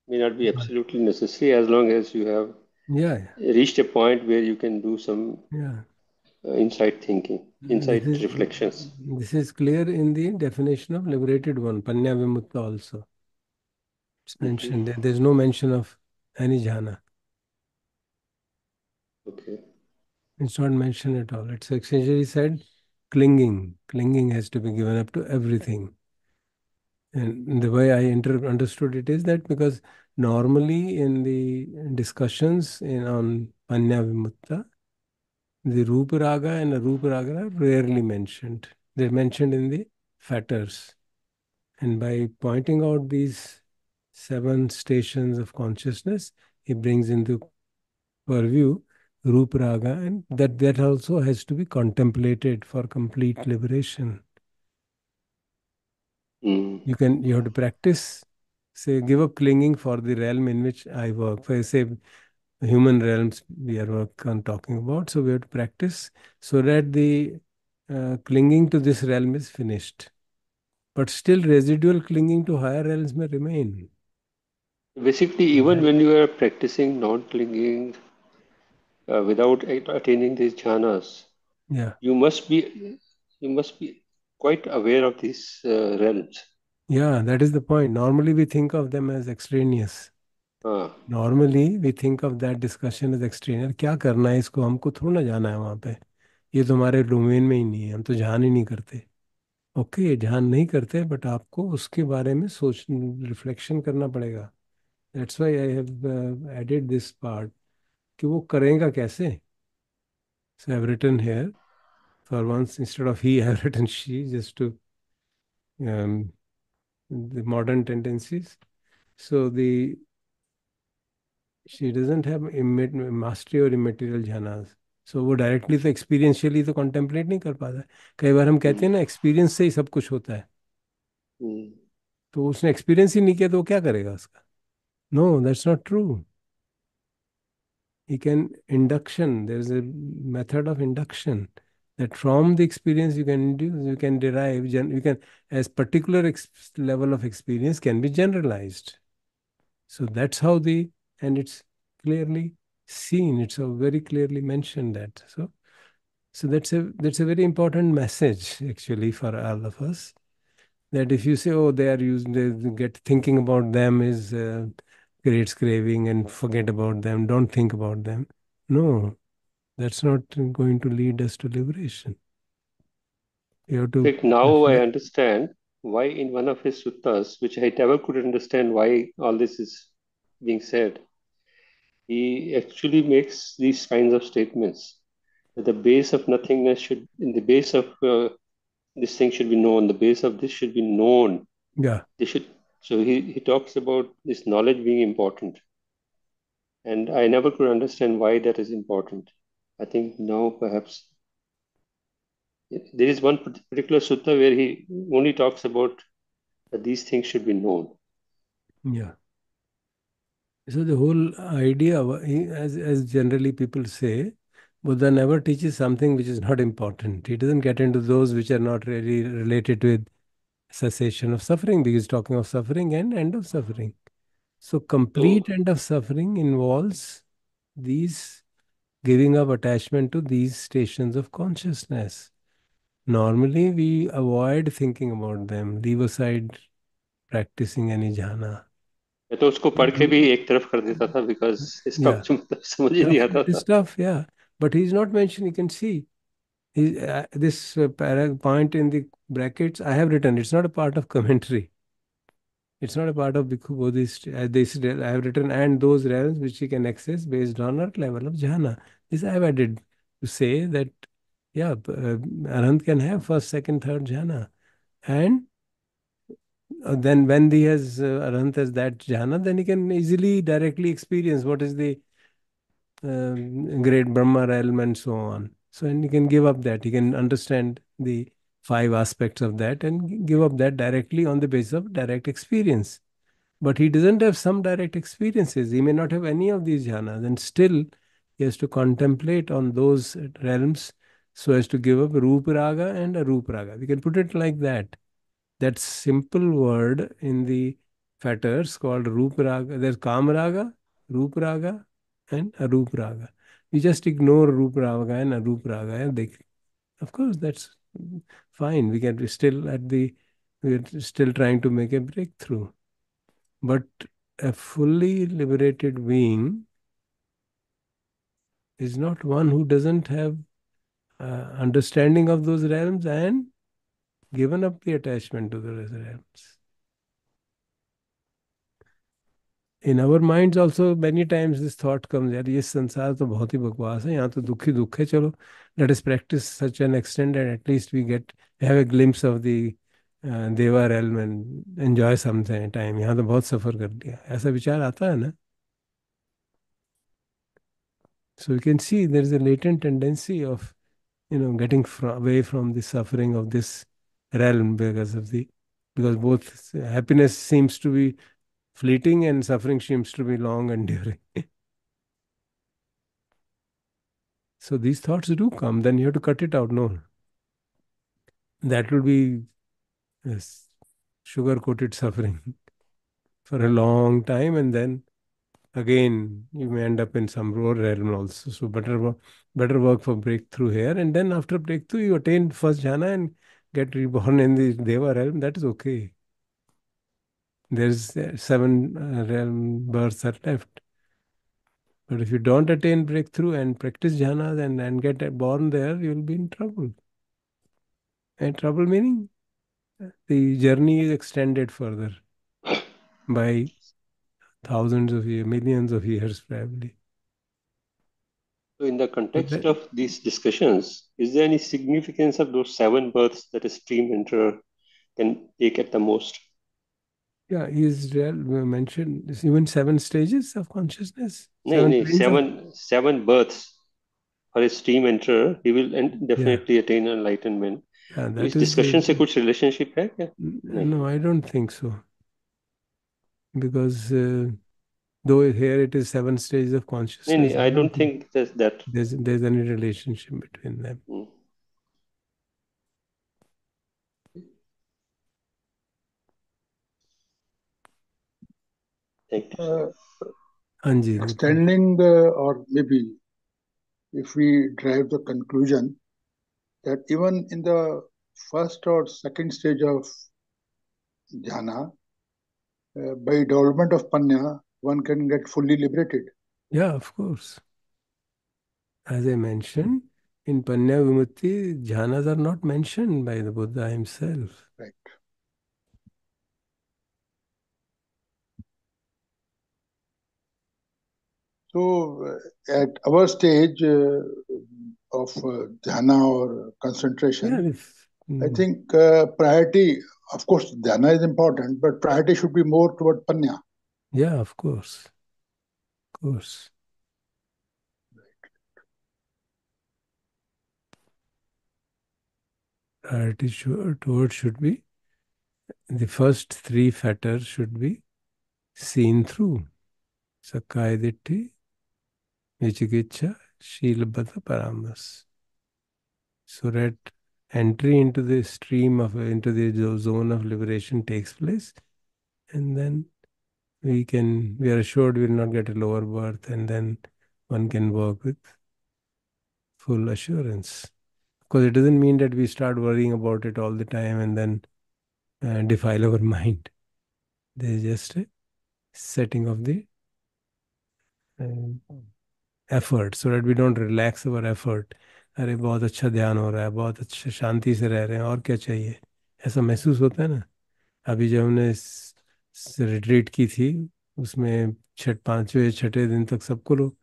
may not be absolutely necessary as long as you have Yeah, reached a point where you can do some yeah. uh, insight thinking, insight this is, reflections. This is clear in the definition of liberated one, Panya Vimutta also. It's mentioned there. There's no mention of any jhana. Okay. It's not mentioned at all. It's essentially said clinging. Clinging has to be given up to everything. And the way I inter- understood it is that because normally in the discussions in, on Panya Vimutta, the Rupa Raga and Arupa Raga are rarely mentioned. They're mentioned in the fetters. And by pointing out these seven stations of consciousness, he brings into purview Rupa Raga, and that, that also has to be contemplated for complete liberation. Mm. You can you have to practice, say, give up clinging for the realm in which I work. For say human realms we are work on talking about. So we have to practice so that the uh, clinging to this realm is finished. But still residual clinging to higher realms may remain. Basically, even That- when you are practicing non-clinging uh, without attaining these jhanas, Yeah. you must be you must be quite aware of these uh, realms. Yeah, that is the point. Normally we think of them as extraneous. Normally we think of that discussion as extraneous क्या करना है इसको? हमको थोड़ा ना जाना है वहाँ पे। ये तो हमारे डोमेन में ही नहीं है। हम तो ध्यान ही नहीं करते। ओके ध्यान नहीं करते बट आपको उसके बारे में सोच रिफ्लेक्शन करना पड़ेगा। That's why I have added this part कि वो करेगा कैसे? So have written here for once instead of he have written she just to the modern tendencies. So the she doesn't have mastery or immaterial jhanas. So वो directly तो experientially तो contemplate नहीं कर पाता कई बार हम कहते हैं ना एक्सपीरियंस से ही सब कुछ होता है। Mm. तो उसने एक्सपीरियंस ही नहीं किया तो वो क्या करेगा उसका? No that's not true he can induction. There's a method of induction. That from the experience you can do you can derive you can as particular level of experience can be generalized. So that's how the and it's clearly seen it's very clearly mentioned that. So so that's a that's a very important message actually for all of us that if you say oh they are using they get thinking about them is uh, creates craving and forget about them don't think about them. No that's not going to lead us to liberation you have to now I understand why in one of his suttas, which I never could understand why all this is being said, he actually makes these kinds of statements. That the base of nothingness should, in the base of uh, this thing should be known, the base of this should be known. yeah They should. So he, he talks about this knowledge being important. And I never could understand why that is important. I think now perhaps there is one particular sutta where he only talks about that these things should be known. Yeah. So the whole idea, as as generally people say, Buddha never teaches something which is not important. He doesn't get into those which are not really related with cessation of suffering, because he's talking of suffering and end of suffering. So complete end of suffering involves these giving up attachment to these stations of consciousness. Normally, we avoid thinking about them, leave aside practicing any jhana. मैं तो उसको पढ़ के भी एक तरफ कर देता था बिकॉज इसका Yeah. कुछ मतलब समझ ही नहीं आता Tough, it था is tough, yeah. But he's not mentioned. You can see he, uh, this uh, para- point in the brackets. I have written. It's not a part of commentary. it's not a part of Bhikkhu Bodhi's. Uh, I have written and those realms which he can access based on our level of jhana. This I have added to say that yeah, uh, can have first, second, third jhana, and uh, then when he has uh, Arhant has that jhana, then he can easily directly experience what is the um, great Brahma realm and so on. So, and he can give up that. He can understand the five aspects of that and give up that directly on the basis of direct experience. But he doesn't have some direct experiences. He may not have any of these jhanas, and still he has to contemplate on those realms so as to give up Rupa Raga and Arupa Raga. We can put it like that. That simple word in the fetters called Rupa Raga. There's Kama Raga, Rupa Raga, and Arup Raga. We just ignore Rup Raga and Arup Raga and they, of course, that's fine. We can be still at the, we're still trying to make a breakthrough. But a fully liberated being is not one who doesn't have uh, understanding of those realms and given up the attachment to those realms. In our minds also many times this thought comes यार ये संसार तो बहुत ही बकवास है यहाँ तो दुख ही दुख है चलो let is practice such an extend and at least we get have a glimpse of the deva realm and enjoy some time यहाँ तो बहुत सफ़र कर लिया ऐसा विचार आता है ना? So you can see there is a latent tendency of, you know, getting from, away from the suffering of this realm because of the, because both happiness seems to fleeting and suffering seems to be long and enduring. so these thoughts do come, then you have to cut it out. No, that will be sugar coated suffering for a long time and then again you may end up in some lower realm also so better better work for breakthrough here and then after breakthrough you attain first jhana and get reborn in the deva realm that is okay there's seven uh, realm births are left but if you don't attain breakthrough and practice jhana then and get born there you'll be in trouble and trouble meaning uh, the journey is extended further by thousands of years, millions of years, probably. So, in the context of these discussions, is there any significance of those seven births that a stream enterer can take at the most? Yeah, he's uh, mentioned even seven stages of consciousness. No, seven, no, seven, of... seven births for a stream enterer. He will definitely yeah. attain enlightenment. Yeah, that is discussion the... se relationship hai? Yeah. No, I don't think so. Because uh, though here it is seven stages of consciousness. No, I, don't don't think, think there's that. There's, there's any relationship between them. Mm. Uh, extending the or maybe if we drive the conclusion that even in the first or second stage of jhana, uh, by development of panya, one can get fully liberated. Yeah, of course. As I mentioned, in Panya Vimutti, jhanas are not mentioned by the Buddha himself. Right. So, uh, at our stage uh, of uh, dhyana or concentration, yeah, mm. I think uh, priority of course, dhyana is important, but priority should be more toward panya. Yeah, of course. Of course. Priority should, toward should be the first three fetters should be seen through. Sakkaya Ditthi, Vichikicha, Shilabhata Paramas. So that entry into the stream of into the zone of liberation takes place. And then we can we are assured we will not get a lower birth and then one can work with full assurance. Because it doesn't mean that we start worrying about it all the time and then uh, defile our mind. There is just a setting of the uh, effort so that we don't relax our effort अरे, बहुत अच्छा ध्यान हो रहा है, बहुत अच्छे शांति से रह रहे हैं, और क्या चाहिए? ऐसा महसूस होता है ना? अभी जब हमने रिट्रीट की थी, उसमें छठ, पाँचवें, छठे दिन तक सबको लोग,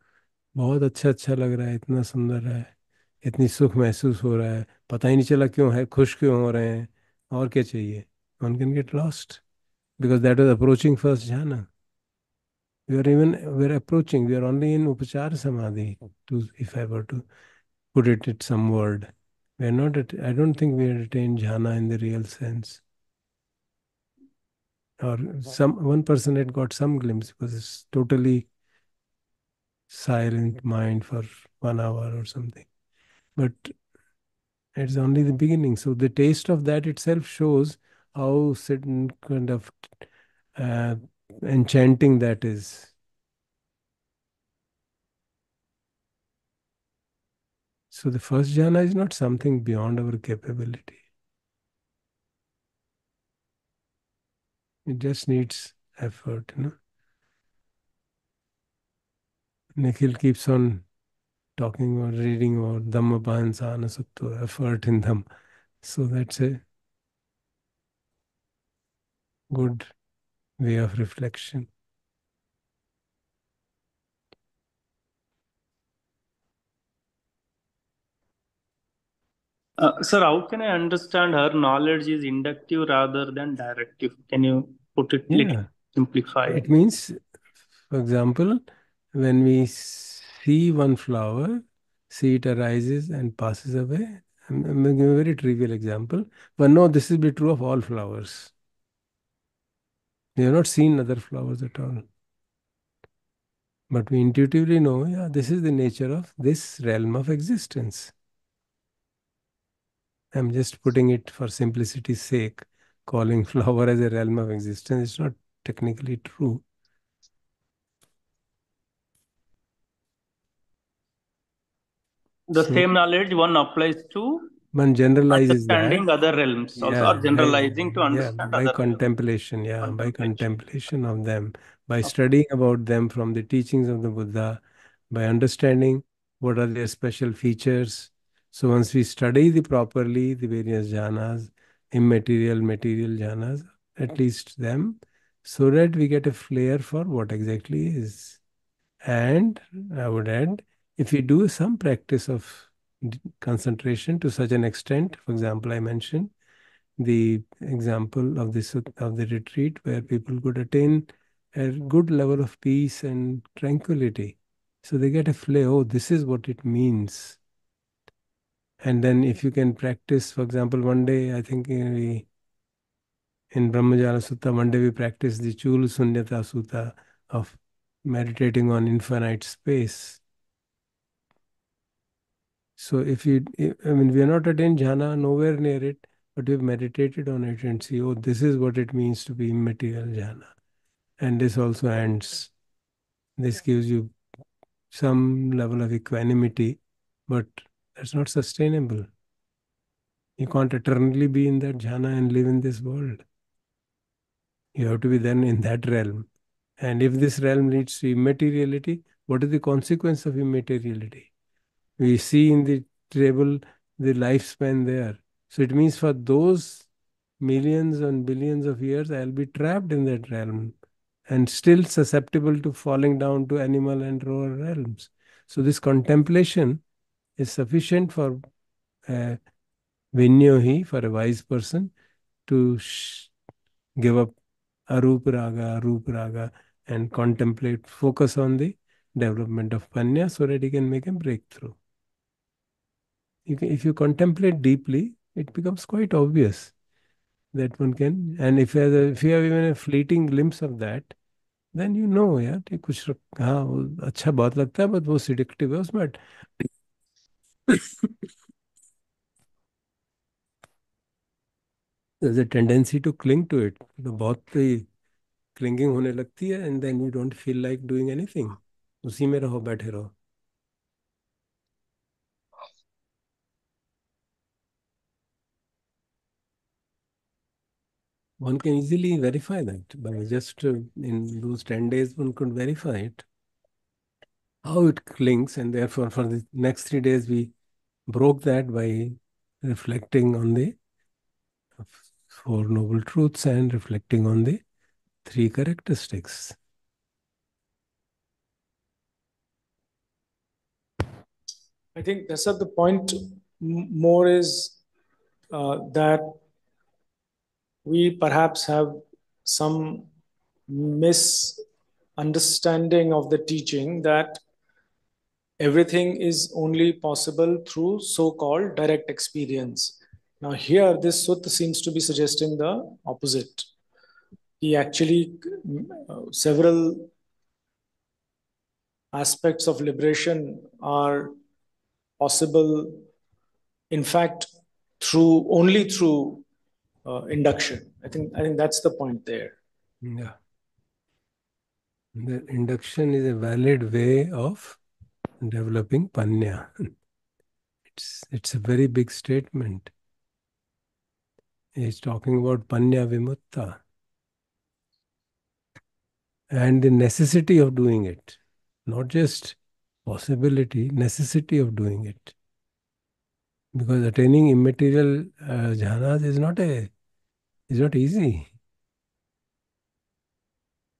बहुत अच्छा अच्छा लग रहा है, इतना सुंदर है, इतनी सुख महसूस हो रहा है, पता ही नहीं चला क्यों है, खुश क्यों हो रहे हैं, और क्या चाहिए? One can get lost because that was approaching first jhana we are even we are approaching we are only in upachara samadhi to if i were to put it at some word. We are not, at, I don't think we are attained jhana in the real sense. Or some one person had got some glimpse because it's totally silent mind for one hour or something. But it's only the beginning. So the taste of that itself shows how certain kind of uh, enchanting that is. So the first jhana is not something beyond our capability. It just needs effort, you know. Nikhil keeps on talking or reading about Dhammapan Sanasutto, effort in them. So that's a good way of reflection. Uh, sir, how can I understand her knowledge is inductive rather than directive? Can you put it Yeah. simplify? It means, for example, when we see one flower, see it arises and passes away. I'm, I'm giving a very trivial example, but no, this will be true of all flowers. We have not seen other flowers at all. But we intuitively know, yeah, this is the nature of this realm of existence. I'm just putting it for simplicity's sake, calling flower as a realm of existence. It's not technically true. The So- same knowledge one applies to One generalizes that. understanding other realms also, Yeah, or generalizing to by- understand yeah, by other realms. contemplation, yeah, by Contemplation. contemplation of them, by studying about them from the teachings of the Buddha, by understanding what are their special features. So once we study the properly the various jhanas, immaterial, material jhanas, at least them, so that we get a flair for what exactly is. And I would add, if we do some practice of concentration to such an extent, for example, I mentioned the example of this of the retreat where people could attain a good level of peace and tranquility. So they get a flair, oh, this is what it means. And then if you can practice, for example, one day, I think we in Brahmajala Sutta, one day we practice the Chul Sunyata Sutta of meditating on infinite space. So if you, if- I mean, we are not attained jhana, nowhere near it, but we've meditated on it and see, oh, this is what it means to be immaterial jhana. And this also ends. This gives you some level of equanimity, but that's not sustainable. You can't eternally be in that jhana and live in this world. You have to be then in that realm. And if this realm leads to immateriality, what is the consequence of immateriality? We see in the table the lifespan there. So it means for those millions and billions of years, I'll be trapped in that realm and still susceptible to falling down to animal and lower realms. So this contemplation is sufficient for uh, Vinyohi, for a wise person, to sh- give up arup raga, arup raga, and contemplate, focus on the development of panya so that he can make a breakthrough. You can, if you contemplate deeply, it becomes quite obvious that one can, and if you have, a, if you have even a fleeting glimpse of that, then you know ये कुछ रख- हाँ वो अच्छा बहुत है है there's a tendency to cling to it तो बहुत क्लिंगिंग होने लगती है and then you don't feel like doing anything उसी में रहो बैठे रहो one can easily verify that. By just uh, in those 10 days one could verify it how it clings and therefore for the next three days we broke that by reflecting on the four noble truths and reflecting on the three characteristics. I think that's at the point more is uh, that we perhaps have some misunderstanding of the teaching that everything is only possible through so-called direct experience. Now here, this sutta seems to be suggesting the opposite. He actually, uh, several aspects of liberation are possible, in fact, through only through uh, induction. I think I think that's the point there. yeah the induction is a valid way of developing panya It's, it's a very big statement. He's talking about Panya Vimutta and the necessity of doing it, not just possibility, necessity of doing it. Because attaining immaterial uh, jhanas is not a is not easy.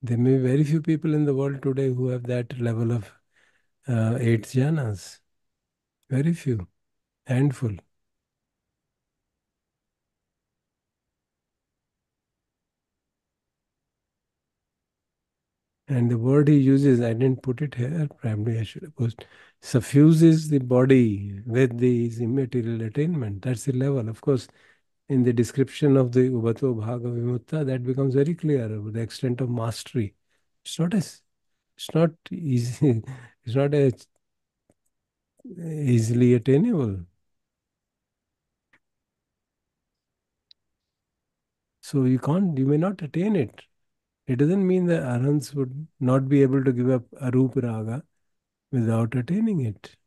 There may be very few people in the world today who have that level of uh, eight jhanas. Very few, handful. And the word he uses, I didn't put it here, probably I should have put, suffuses the body with these immaterial attainment. That's the level. Of course, in the description of the Ubato Bhaga Vimutta, that becomes very clear about the extent of mastery. It's not as it's not easy, it's not a easily attainable. So you can't, you may not attain it. It doesn't mean that arhants would not be able to give up arupa raga without attaining it.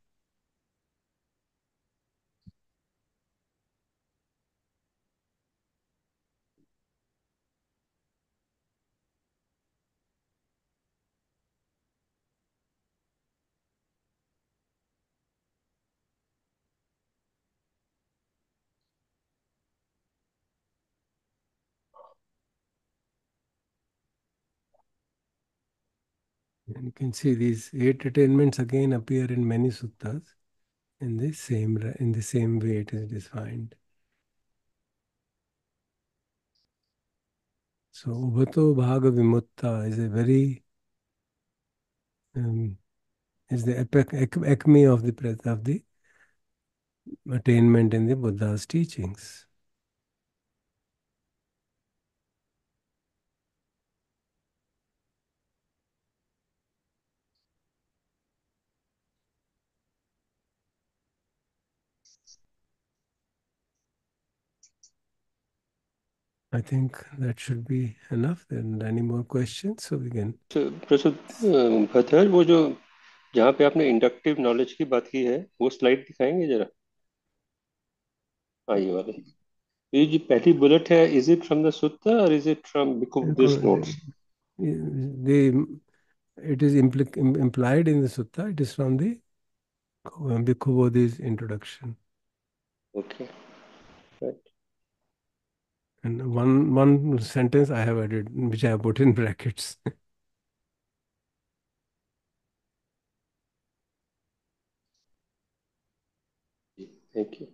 And you can see these eight attainments again appear in many suttas in the same in the same way it is defined. So Ubhato Bhaga Vimutta is a very um, is the acme of the of the attainment in the Buddha's teachings. I think that should be enough. Then any more questions? So we can. So, प्रसुद भद्र वो जो जहाँ पे आपने inductive knowledge की बात की है वो स्लाइड दिखाएँगे जरा हाँ ये वाले ये जो पहली बुलेट है is it from the sutta और is it from this notes the it is impli implied in the sutta it is from the Bhikkhu Bodhi's introduction okay And one one sentence I have added, which I have put in brackets. Thank you.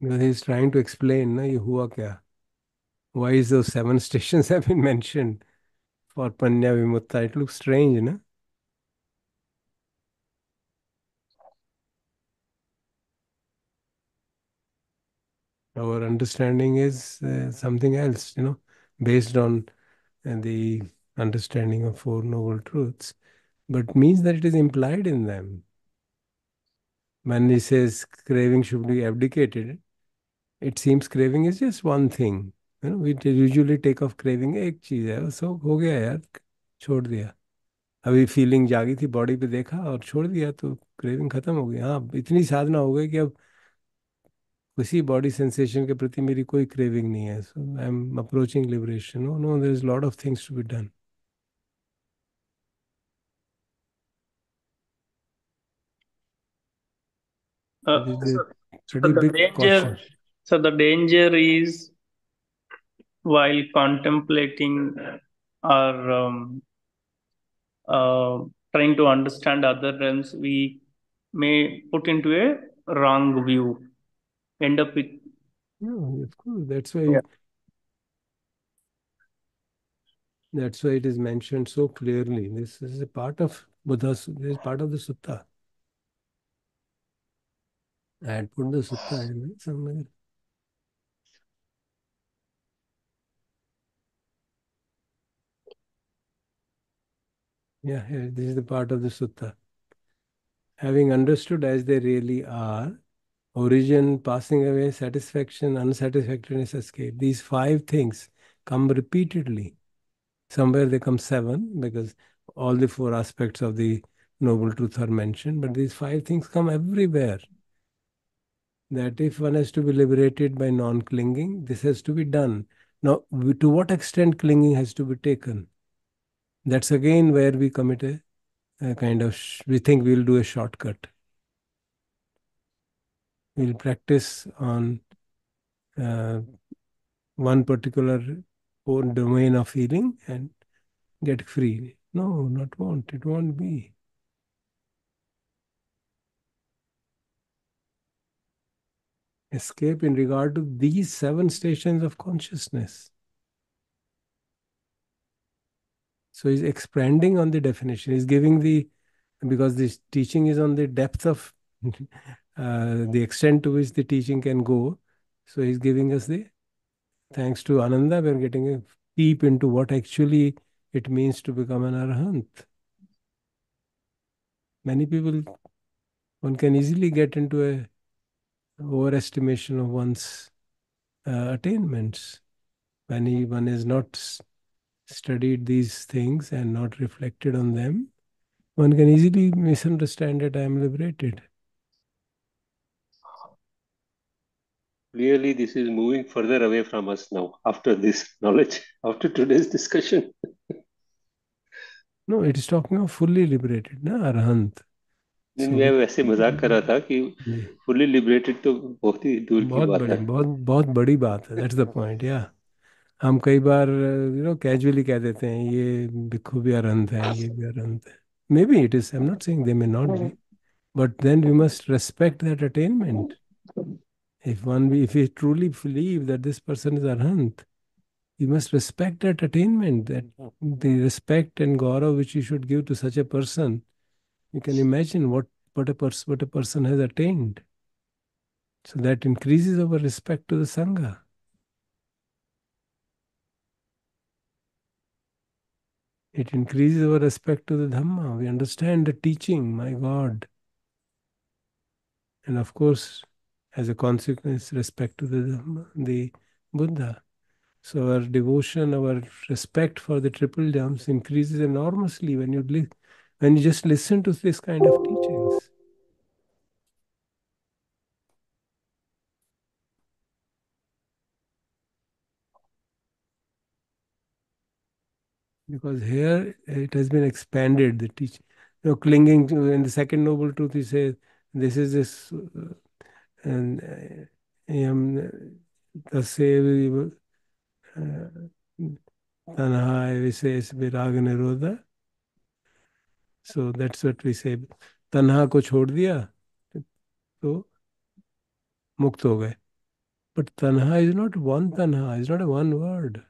Because he's trying to explain, na, ye hua kya? Why is those seven stations have been mentioned for Panya Vimutta? It looks strange, na? Our understanding is uh, something else, you know, based on uh, the understanding of Four Noble Truths, but means that it is implied in them. When he says craving should be abdicated, it seems craving is just one thing. You know, we usually take off craving एक चीज है सो हो गया यार छोड़ दिया अभी feeling जागी थी बॉडी पे देखा और छोड़ दिया तो क्रेविंग खत्म हो गई हाँ इतनी साधना हो गई कि अब किसी बॉडी सेंसेशन के प्रति मेरी कोई क्रेविंग नहीं है so I am approaching liberation no no there is lot of things to be done Uh, so, so the danger, so the danger is while contemplating or um, uh, trying to understand other realms, we may put into a wrong view, end up with. yeah of course. That's why. Yeah. That's why it is mentioned so clearly. This is a part of Buddha's. This is part of the sutta. I had put the sutta in somewhere. Yeah, here, this is the part of the sutta. Having understood as they really are, origin, passing away, satisfaction, unsatisfactoriness, escape. These five things come repeatedly. Somewhere they come seven because all the four aspects of the Noble Truth are mentioned, but these five things come everywhere that if one has to be liberated by non-clinging, this has to be done. Now, to what extent clinging has to be taken? That's again where we commit a, a kind of, we think we'll do a shortcut. We'll practice on uh, one particular domain of feeling and get free. No, not want. It won't be. Escape in regard to these seven stations of consciousness. So he's expanding on the definition. He's giving the, because this teaching is on the depth of the extent to which the teaching can go. So he's giving us the, thanks to Ananda, we're getting a peep into what actually it means to become an arahant. Many people, one can easily get into a overestimation of one's uh, attainments when he, one is not studied these things and not reflected on them, one can easily misunderstand that I am liberated. Clearly, this is moving further away from us now after this knowledge, after today's discussion. no, it is talking of fully liberated, na arahant. मैं वैसे मज़ाक कर रहा था कि fully liberated तो बहुत ही दूर की बात है बहुत बहुत बड़ी बात है दैट्स द पॉइंट या हम कई बार यू नो कैजुअली कह देते हैं ये भिक्खु भी अरंत है ये भी अरंत है maybe it is I am not saying they may not be but then we must respect that attainment. If one, if we truly believe that this person is arhant, we must respect that attainment, that the respect and gaurav which you should give to such a person. You can imagine what what a person what a person has attained. So that increases our respect to the sangha. It increases our respect to the Dhamma. We understand the teaching, my God. And of course, as a consequence, respect to the the Buddha. So our devotion, our respect for the triple gems increases enormously when you li- when you just listen to this kind of teachings. because here it has been expanded the teaching you know clinging to in the second noble truth he says this is this and तस्य tanha wishes Virag निरोधा so that's what we say तन्हा को छोड़ दिया तो मुक्त हो गए but tanha is not one tanha is not a one word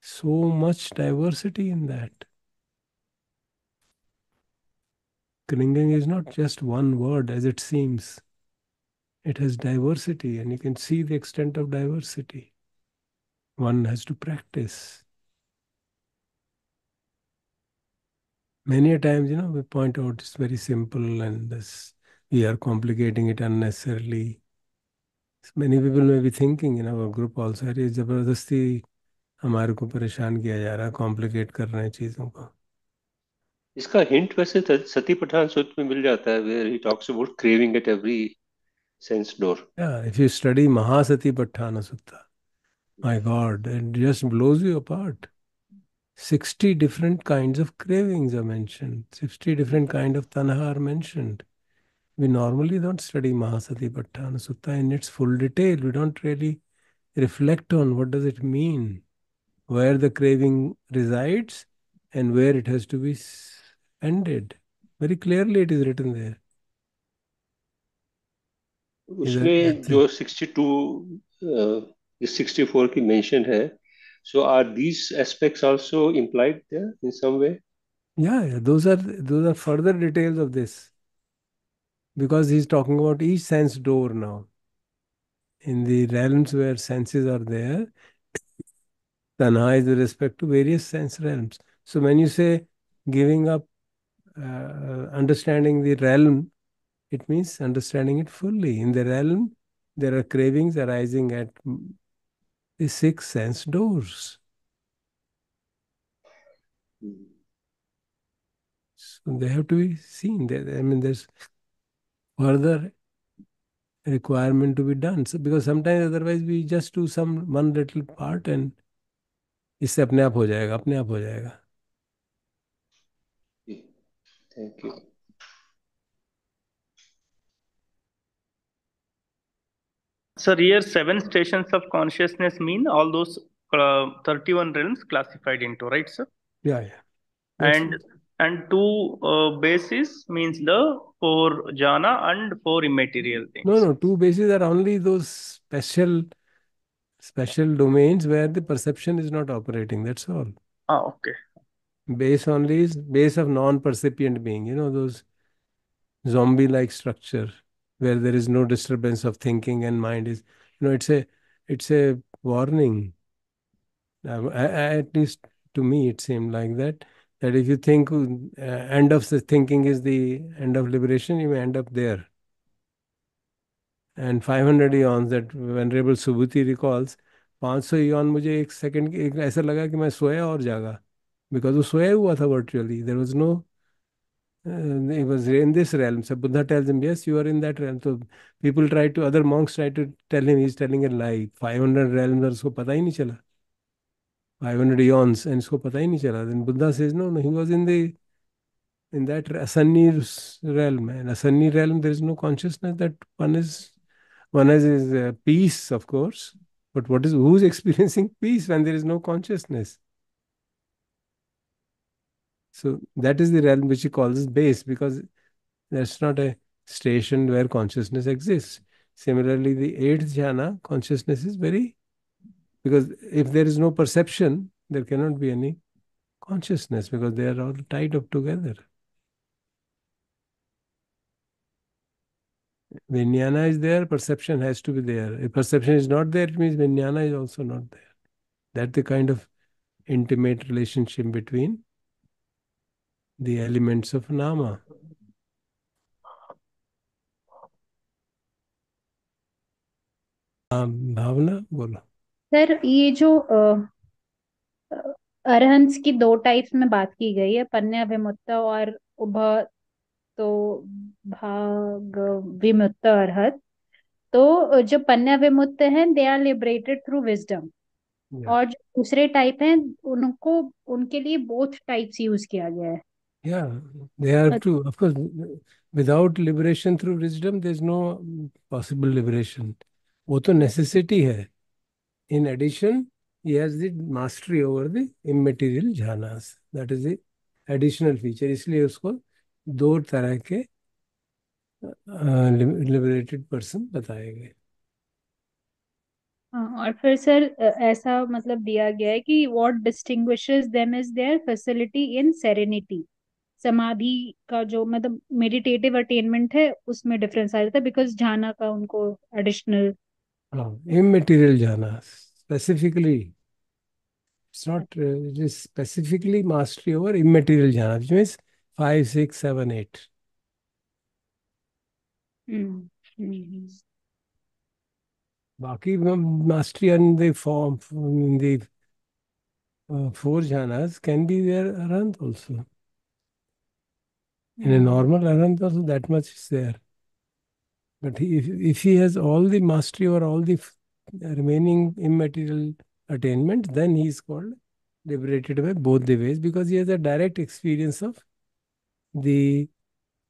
so much diversity in that. Clinging is not just one word as it seems. It has diversity, and you can see the extent of diversity. One has to practice. Many a times, you know, we point out it's very simple and this, we are complicating it unnecessarily. Many people may be thinking in our group also, अरे जबरदस्ती हमारे को परेशान किया जा रहा है complicate कर रहे हैं चीजों को इसका हिंट वैसे सती पठान सूत्र में मिल जाता है where he talks about craving at every sense door. Yeah, if you study Mahasati Patthana Sutta, my God, it just blows you apart. 60 different kinds of cravings are mentioned, 60 different kind of tanha are mentioned. We normally don't study Mahasati Patthana Sutta in its full detail. We don't really reflect on what does it mean, where the craving resides and where it has to be ended. Very clearly it is written there. उसमें जो 62 इस 64 की mention है so are these aspects also implied there in some way yeah, yeah those are those are further details of this because he's talking about each sense door now in the realms where senses are there Tanha is with respect to various sense realms. So when you say giving up, uh, understanding the realm, it means understanding it fully. In the realm, there are cravings arising at the six sense doors. So they have to be seen. I mean, there's further requirement to be done. So because sometimes otherwise we just do some one little part and इससे अपने आप हो जाएगा अपने आप हो जाएगा Thank you. Sir, here seven stations of consciousness mean all those uh, 31 realms classified into, right, sir? Yeah, yeah. That's and and two uh, bases means the four jhana and four immaterial things. No, no, two bases are only those special special domains where the perception is not operating. That's all. Ah, okay. Base only is base of non-percipient being. You know those zombie-like structure where there is no disturbance of thinking and mind is. You know, it's a it's a warning. Uh, at least to me, it seemed like that. That if you think uh, end of the thinking is the end of liberation, you may end up there. And 500 eons that venerable Subhuti recalls, 500 eon मुझे एक second एक ऐसा लगा कि मैं सोया और जागा because वो सोया हुआ था virtually there was no it was in this realm. So Buddha tells him, yes, you are in that realm. So people try to, other monks try to tell him he's telling a lie. 500 realms और उसको पता ही नहीं चला. 500 eons and इसको पता ही नहीं चला. Then Buddha says, no, no, he was in the in that Asanni realm. And Asanni realm, there is no consciousness that one is one is, is uh, peace, of course. But what is who's experiencing peace when there is no consciousness? So that is the realm which he calls base because that's not a station where consciousness exists. Similarly, the eighth jhana, consciousness is very, because if there is no perception, there cannot be any consciousness because they are all tied up together. When Vijnana is there, perception has to be there. If perception is not there, it means Vijnana is also not there. That's the kind of intimate relationship between the elements of Nama. भावना बोलो sir ये जो अरहंस की दो types में बात की गई है पन्या विमुक्त और उभ तो भाग विमुक्त अरहत तो जो पन्या विमुक्त हैं they are liberated through wisdom और जो दूसरे टाइप हैं उनको उनके लिए बोथ टाइप्स यूज़ किया गया है। Yeah, they have to. Of course, without liberation through wisdom, there's no possible liberation. वो तो necessity है. In addition, he has the mastery over the immaterial jhanas. That is the additional feature. इसलिए उसको दो तरह के liberated person बताए गए. और फिर सर ऐसा मतलब दिया गया है कि what distinguishes them is their facility in serenity. समाधि का जो मतलब मेडिटेटिव अटेनमेंट है उसमें डिफरेंस आ जाता है बिकॉज़ जाना का उनको additional immaterial jhana specifically it's not specifically mastery over immaterial jhana which means 5 6 7 8 बाकी mastery on the form in the four jhanas can be there Anant also In a normal arahant also that much is there. But he, if, if he has all the mastery over all the remaining immaterial attainment, then he is called liberated by both the ways because he has a direct experience of the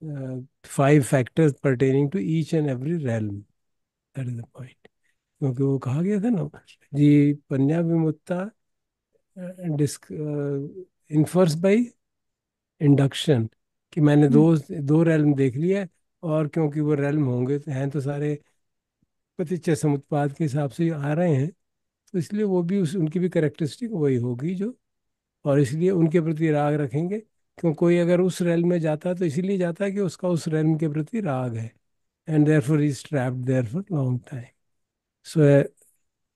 uh, five factors pertaining to each and every realm. That is the point. क्योंकि वो कहा गया था ना जी पन्या विमुक्ता disc इन्फर्स by induction कि मैंने दो दो रेल्म देख लिया और क्योंकि वो रेल्म होंगे तो हैं तो सारे प्रतिच्छ समुत्पाद के हिसाब से आ रहे हैं तो इसलिए वो भी उस उनकी भी करेक्टरिस्टिक वही होगी जो। और इसलिए उनके प्रति राग रखेंगे क्यों कोई अगर उस रैल में जाता है तो इसीलिए जाता है कि उसका उस रैल के प्रति राग है। And therefore is trapped there for long time so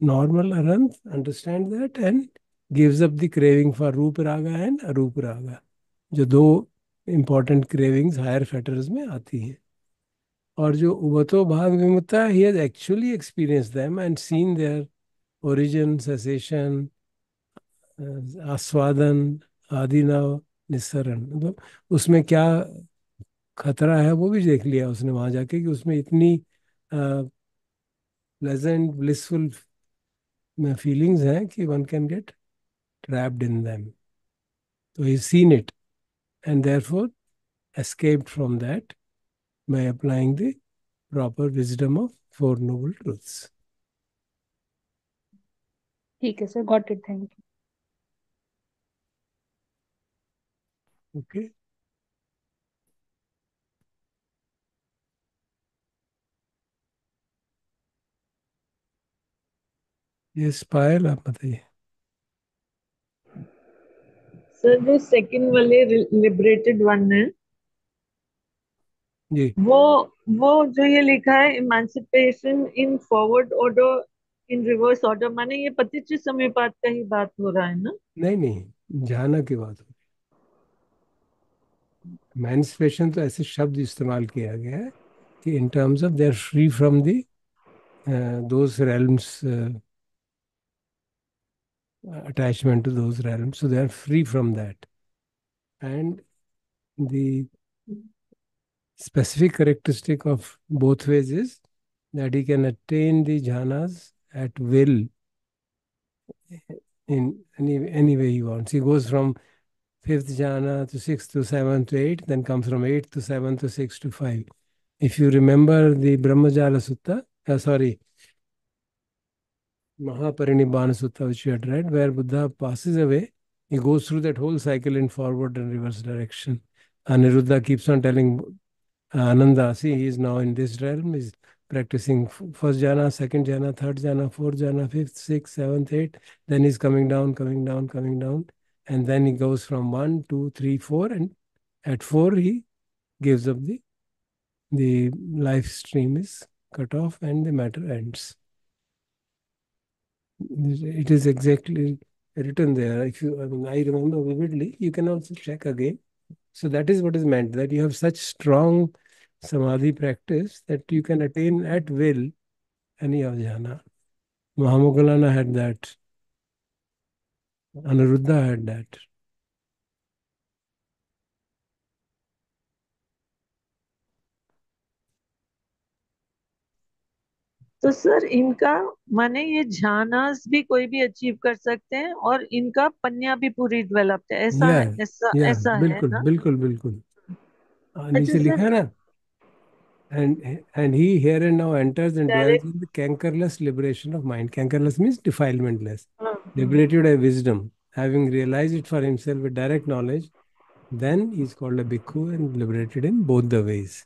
normal arahant understand that and gives up the craving for rupa raga and अरूप रागा जो दो इंपॉर्टेंट क्रेविंग्स हायर फैटर्स में आती हैं। और जो उबतो भाग विमुक्ता he has actually experience them and seen their origin cessation आस्वादन आदिनव निस्सरण। मतलब उसमें क्या खतरा है वो भी देख लिया उसने वहाँ जाके कि उसमें इतनी प्लेजेंट pleasant, फीलिंग्स हैं कि one can get trapped in them तो he seen it and therefore escaped from that by applying the proper wisdom of Four Noble Truths. ठीक है sir got it thank you Okay. Yes, पायल आप बताइए sir जो second वाले liberated one है जी। वो वो जो ये लिखा है emancipation in forward order in reverse order माने ये पतिच समीपात का ही बात हो रहा है ना? नहीं नहीं जाना की बात हो। मैनिस्ट्रेशन तो ऐसे शब्द इस्तेमाल किया गया है कि in terms of they are free from the those realms attachment to those realms so they are free from that and the specific characteristic of both ways is that he can attain the jhanas at will in any, any way he wants. He goes from fifth jhana to sixth to seventh to eighth, then comes from eighth to seventh to six to five. If you remember the Brahmajala Sutta, uh, sorry, Mahaparinibbana Sutta, which you had read, where Buddha passes away, he goes through that whole cycle in forward and reverse direction. And Aniruddha keeps on telling uh, Ananda, see, he is now in this realm, he's practicing first jhana, second jhana, third jhana, fourth jhana, fifth, sixth, seventh, eighth. Then he's coming down, coming down, coming down. And then he goes from one, two, three, four, and at four he gives up the the life stream is cut off and the matter ends. It is exactly written there. If you, I mean, I remember vividly. You can also check again. So that is what is meant. That you have such strong samadhi practice that you can attain at will any of jhana. Mahamoggallana had that. Aniruddha had that. तो sir इनका माने ये झानास भी कोई भी achieve कर सकते हैं और इनका पन्या भी पूरी डेवलप्ड है ऐसा Yeah, है ऐसा yeah, ऐसा है ना बिल्कुल बिल्कुल अच्छा नीचे लिखा है ना and and he here and now enters and dwells in the cankerless liberation of mind. Cankerless means defilementless, हाँ हाँ liberated by wisdom, having realized it for himself with direct knowledge. Then he is called a bhikkhu and liberated in both the ways.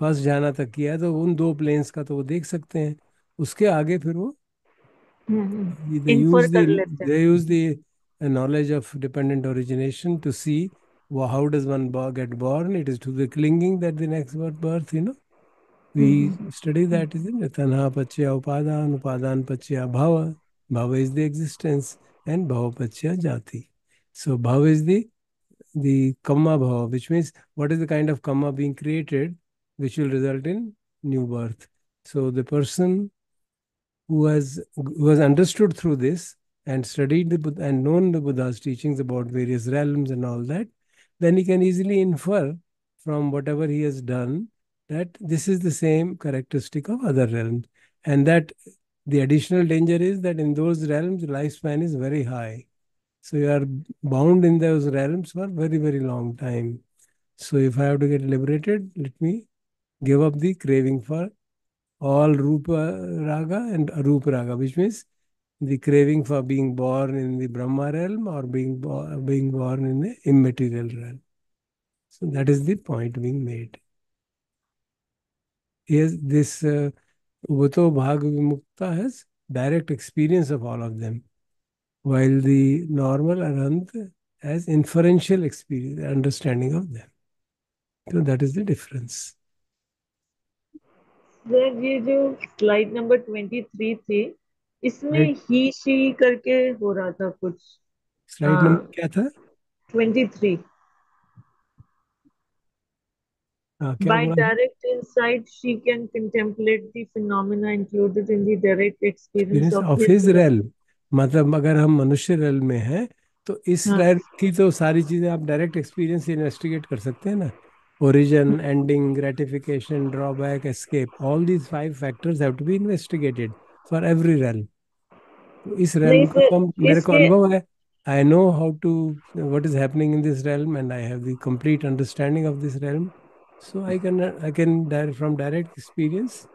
First jhana तक किया है तो उन दो planes का तो वो देख सकते हैं। उसके आगे फिर वो use knowledge of dependent origination to see वो how does one get born it is to the that the birth you know we study that is in तनहा पच्चिया उपादान उपादान पच्चिया भाव भाव इज़ द एग्जिस्टेंस एंड भाव पच्चिया जाति सो भाव is the the kamma bhava which means what is the kind of kamma being which will result in new birth so the person who has who has understood through this and studied the Buddha and known the Buddha's teachings about various realms and all that, then he can easily infer from whatever he has done that this is the same characteristic of other realms. And that the additional danger is that in those realms, lifespan is very high. So you are bound in those realms for very, very long time. So if I have to get liberated, let me give up the craving for all Rupa Raga and Arupa Raga, which means the craving for being born in the Brahma realm or being, bo- being born in the immaterial realm. So that is the point being made. Yes, this uh, Vimukta has direct experience of all of them, while the normal Arhant has inferential experience, understanding of them. So that is the difference. Sir ये जो slide number twenty three थी इसमें ही she करके हो रहा था कुछ। Slide number क्या था? Twenty three By direct insight, she can contemplate the phenomena included in the direct experience of, of his realm. मतलब अगर हम मनुष्य रेल में हैं तो इस हाँ. रेल की तो सारी चीज़ें आप डायरेक्ट एक्सपीरियंस इन्वेस्टिगेट कर सकते हैं ना। origin, ending, gratification, drawback, escape. All these five factors have to be investigated for every realm. तो इस realm का तो मेरे को अनुभव है I know how to what is happening in this realm and I have the complete understanding of this realm. So I can I can from direct experience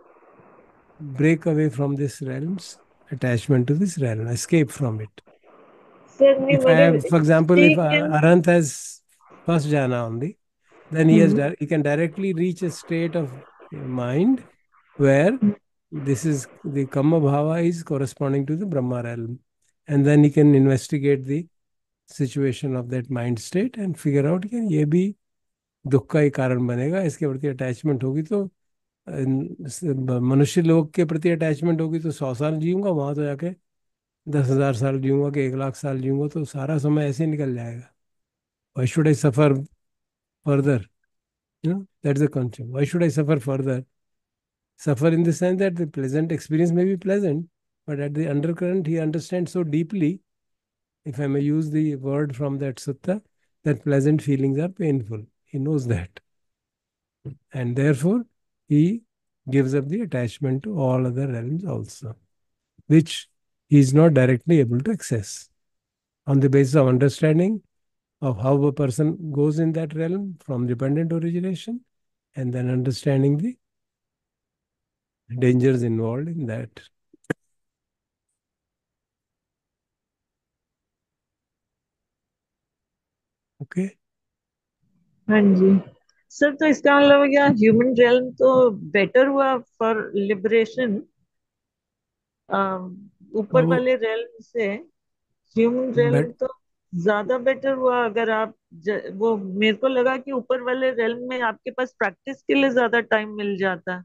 break away from this realm's attachment to this realm, escape from it. if I have, for example, if Arhant has first jhana only, then he has he can directly reach a state of mind where this is the Kama Bhava is corresponding to the Brahma realm. And then he can investigate the situation of that mind state and figure out कि ये भी दुख का ही कारण बनेगा इसके प्रति attachment होगी तो मनुष्य लोग के प्रति अटैचमेंट होगी तो सौ साल जीऊँगा वहाँ तो जाके दस हज़ार साल जीऊँगा कि एक लाख साल जीऊँगा तो सारा समय ऐसे निकल जाएगा why should I suffer further. You know, that's the concept. Why should I suffer further? Suffer in the sense that the pleasant experience may be pleasant, but at the undercurrent, he understands so deeply, if I may use the word from that sutta, that pleasant feelings are painful. He knows that. And therefore, he gives up the attachment to all other realms also, which he is not directly able to access. On the basis of understanding, of how a person goes in that realm from dependent origination and then understanding the dangers involved in that. Okay हाँ जी sir तो इसका मतलब क्या human रेलम तो better हुआ for liberation ऊपर वाले रेलम से ह्यूमन रेलम तो ज़्यादा बेटर हुआ अगर आप ज, वो मेरे को लगा कि ऊपर वाले रेल में आपके पास प्रैक्टिस के लिए ज़्यादा टाइम मिल जाता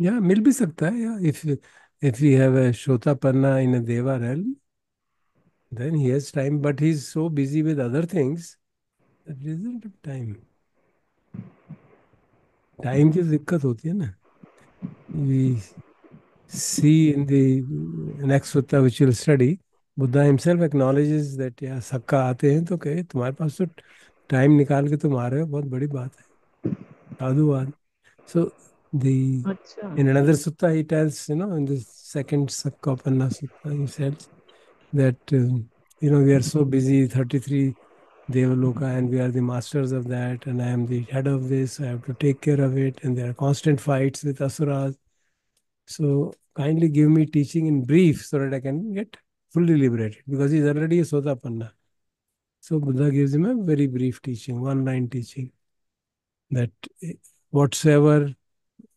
या मिल भी सकता है या if if you have a srotapanna in a deva then he has time but he's so busy with other things that he doesn't have time time की दिक्कत होती है ना we see in the next sutta which we'll study Buddha himself acknowledges that या सक्का आते हैं तो कहे तुम्हारे पास तो टाइम निकाल के तुम आ रहे हो बहुत बड़ी बात है। साधुवाद। So the in another sutta he tells you know in the second Sakkapanha sutta he says that um, you know we are so busy 33 devaloka and we are the masters of that and i am the head of this i have to take care of it and there are constant fights with asuras. So kindly give me teaching in brief so that i can get fully liberated because he's already a Sotapanna. So Buddha gives him a very brief teaching, one line teaching that eh, whatsoever,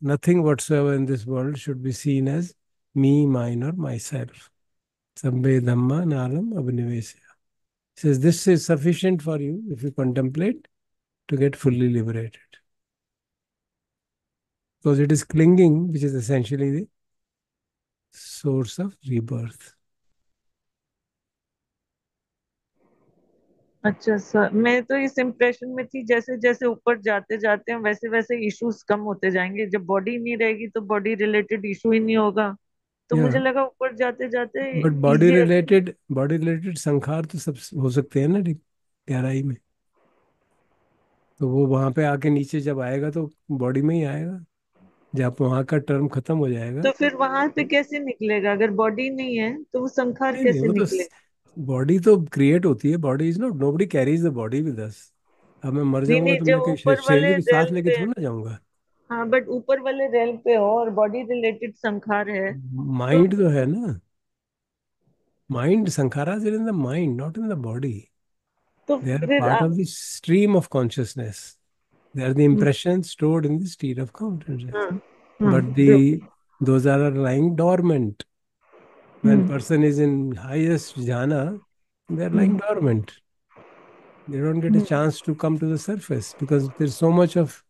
nothing whatsoever in this world should be seen as me, mine, or myself. Sabbe Dhamma Nalam Abhinivesaya. He says this is sufficient for you if you contemplate to get fully liberated. Because it is clinging, which is essentially the source of rebirth. अच्छा sir. मैं तो इस impression में थी जैसे जैसे ऊपर जाते जाते हैं वैसे वैसे इश्यूज़ कम होते जाएँगे। जब बॉडी नहीं रहेगी तो बॉडी रिलेटेड इशू ही नहीं होगा। तो yeah. मुझे लगा ऊपर जाते जाते but body related body related संखार तो सब हो सकते हैं ना गहराई में। तो वो वहाँ पे आके नीचे जब आएगा तो बॉडी में ही आएगा। जब वहाँ का टर्म खत्म हो जाएगा। तो फिर वहाँ पे कैसे निकलेगा? अगर बॉडी नहीं है तो वो संखार नहीं, कैसे तो निकलेगा? बॉडी तो क्रिएट होती है body is not nobody carries the body with us अब मैं मर जाऊँगा तो मैं शरीर के साथ लेके थोड़ा ना जाऊँगा। हाँ बट ऊपर वाले रेल पे हो और बॉडी रिलेटेड संखार है माइंड तो, तो है ना। Mind संखारा is in the mind not in the body तो they are part of the stream of consciousness they are the impression stored in the state of consciousness but the those are lying dormant when mm. person is in highest jhana they're lying mm. dormant they don't get a chance to come to the surface because there's so much of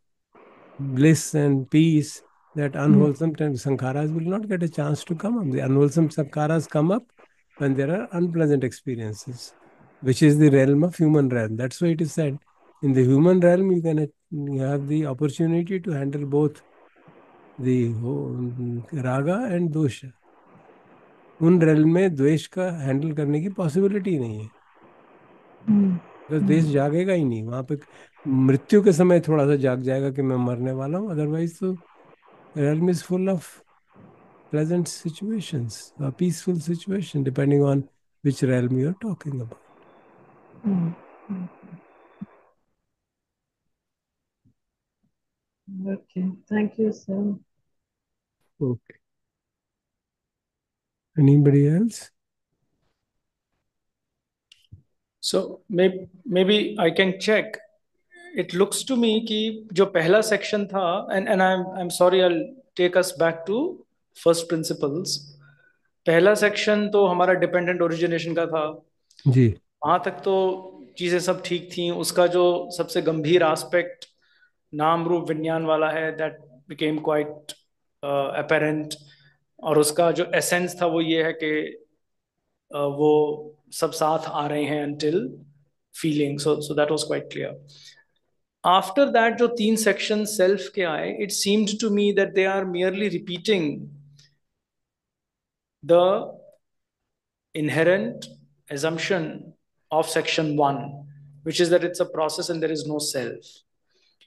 bliss and peace that unwholesome mm. sankharas will not get a chance to come up. The unwholesome sankharas come up when there are unpleasant experiences, which is the realm of human realm. That's why it is said in the human realm you can you have the opportunity to handle both the raga and dosha. उन rail में द्वेष का handle करने की possibility नहीं है। तो देश हम्म। जागेगा ही नहीं वहाँ पे मृत्यु के समय थोड़ा सा जाग जाएगा कि मैं मरने वाला हूँ अदरवाइज़ तो realm is full of pleasant situation peaceful situation depending on which realm you are talking about Okay, thank you, sir. Okay. Anybody else? So maybe maybe I can check. It looks to me कि जो पहला section था and and I I am sorry I take us back to first पहला section तो हमारा dependent origination का था। जी। वहाँ तक तो चीज़ें सब ठीक थी। उसका जो सबसे गंभीर एस्पेक्ट नाम रूप विज्ञान वाला है दैट बिकेम क्वाइट अपेरेंट और उसका जो एसेंस था वो ये है कि वो सब साथ आ रहे हैं until feeling so so that was quite clear after that जो तीन सेक्शन सेल्फ के आए it seemed to me that they are merely repeating the inherent assumption of section one which is that it's a process and there is no self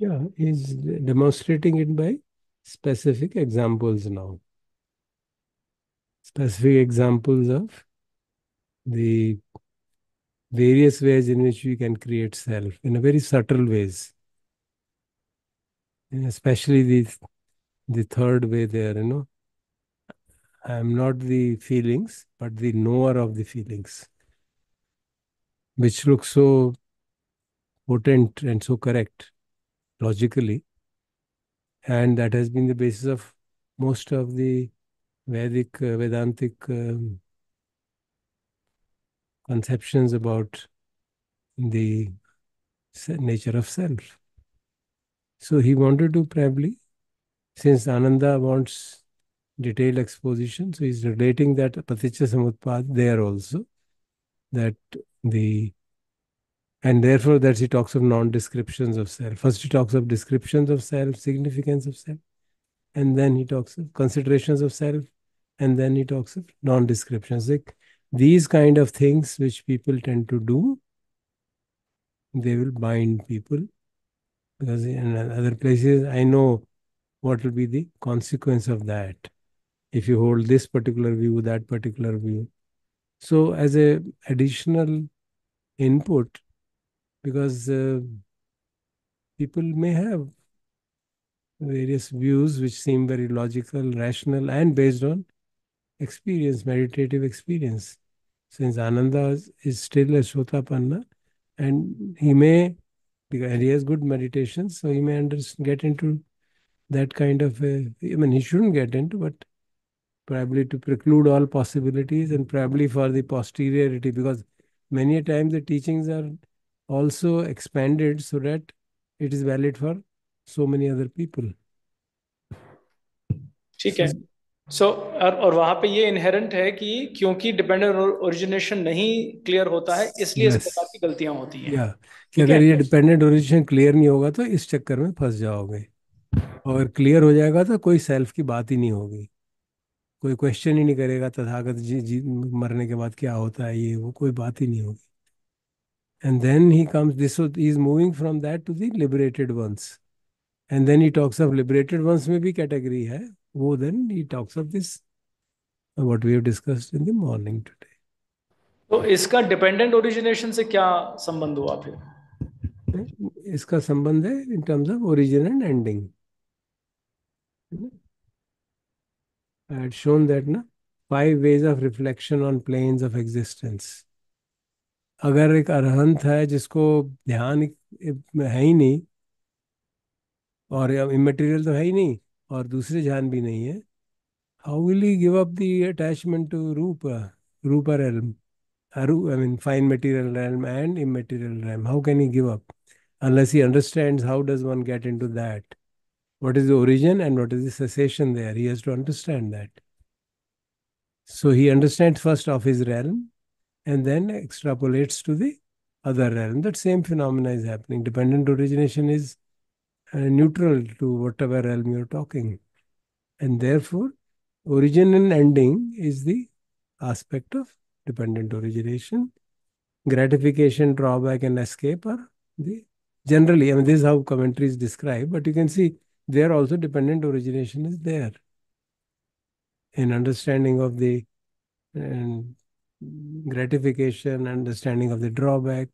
Yeah, he's demonstrating it by specific examples now. Specific examples of the various ways in which we can create self in a very subtle ways. Especially the the third way there you know. I am not the feelings but the knower of the feelings which looks so potent and so correct logically. And that has been the basis of most of the vedic uh, vedantic um, conceptions about the nature of self so he wanted to probably, since Ananda wants detailed exposition, so he's relating that Paticca Samutpad there also, that the and therefore that he talks of non-descriptions of self. First he talks of descriptions of self, significance of self, and then he talks of considerations of self, and then he talks of non-descriptions. Like these kind of things which people tend to do, they will bind people because in other places I know what will be the consequence of that if you hold this particular view, that particular view. So as a additional input, because uh, people may have various views which seem very logical, rational, and based on experience, meditative experience. Since Ananda is still a Sotapanna, and he may because he has good meditation, so he may get into that kind of a, I mean, he shouldn't get into, but probably to preclude all possibilities and probably for the posteriority, because many a time the teachings are also expanded so that it is valid for so many other people. ठीक है। सो so, और, और वहाँ पे ये inherent है कि क्योंकि डिपेंडेंट ओरिजिनेशन नहीं क्लियर होता है इसलिए yes. इस प्रकार की गलतियाँ होती हैं। Yeah. कि अगर ये डिपेंडेंट ओरिजिनेशन क्लियर नहीं होगा तो इस चक्कर में फंस जाओगे। और क्लियर हो जाएगा तो कोई सेल्फ की बात ही नहीं होगी। कोई क्वेश्चन ही नहीं करेगा तथागत जी जी मरने के बाद क्या होता है ये वो कोई बात ही नहीं होगी। And then he comes this is moving from that to the liberated ones and then he talks of liberated ones में भी कैटेगरी है वो then he talks of this what we have discussed in the morning today तो इसका dependent origination से क्या संबंध हुआ फिर? इसका संबंध है in terms of origin and ending I had shown that ना five ways of reflection on planes of existence अगर एक अरहंत है जिसको ध्यान है ही नहीं और इमेटीरियल तो है ही नहीं और दूसरे ध्यान भी नहीं है how will he give up the attachment to रूप रूप realm I mean fine material realm and immaterial realm how can he give up unless he understands how does one get into that what is the origin and what is the cessation there. He has to understand that. So he understands first of his realm and then extrapolates to the other realm. That same phenomena is happening. Dependent origination is uh, uh, neutral to whatever realm you're talking. And therefore, origin and ending is the aspect of dependent origination. Gratification, drawback, and escape are the generally, I mean, this is how commentaries describe, but you can see there also dependent origination is there. In understanding of the and gratification, understanding of the drawback,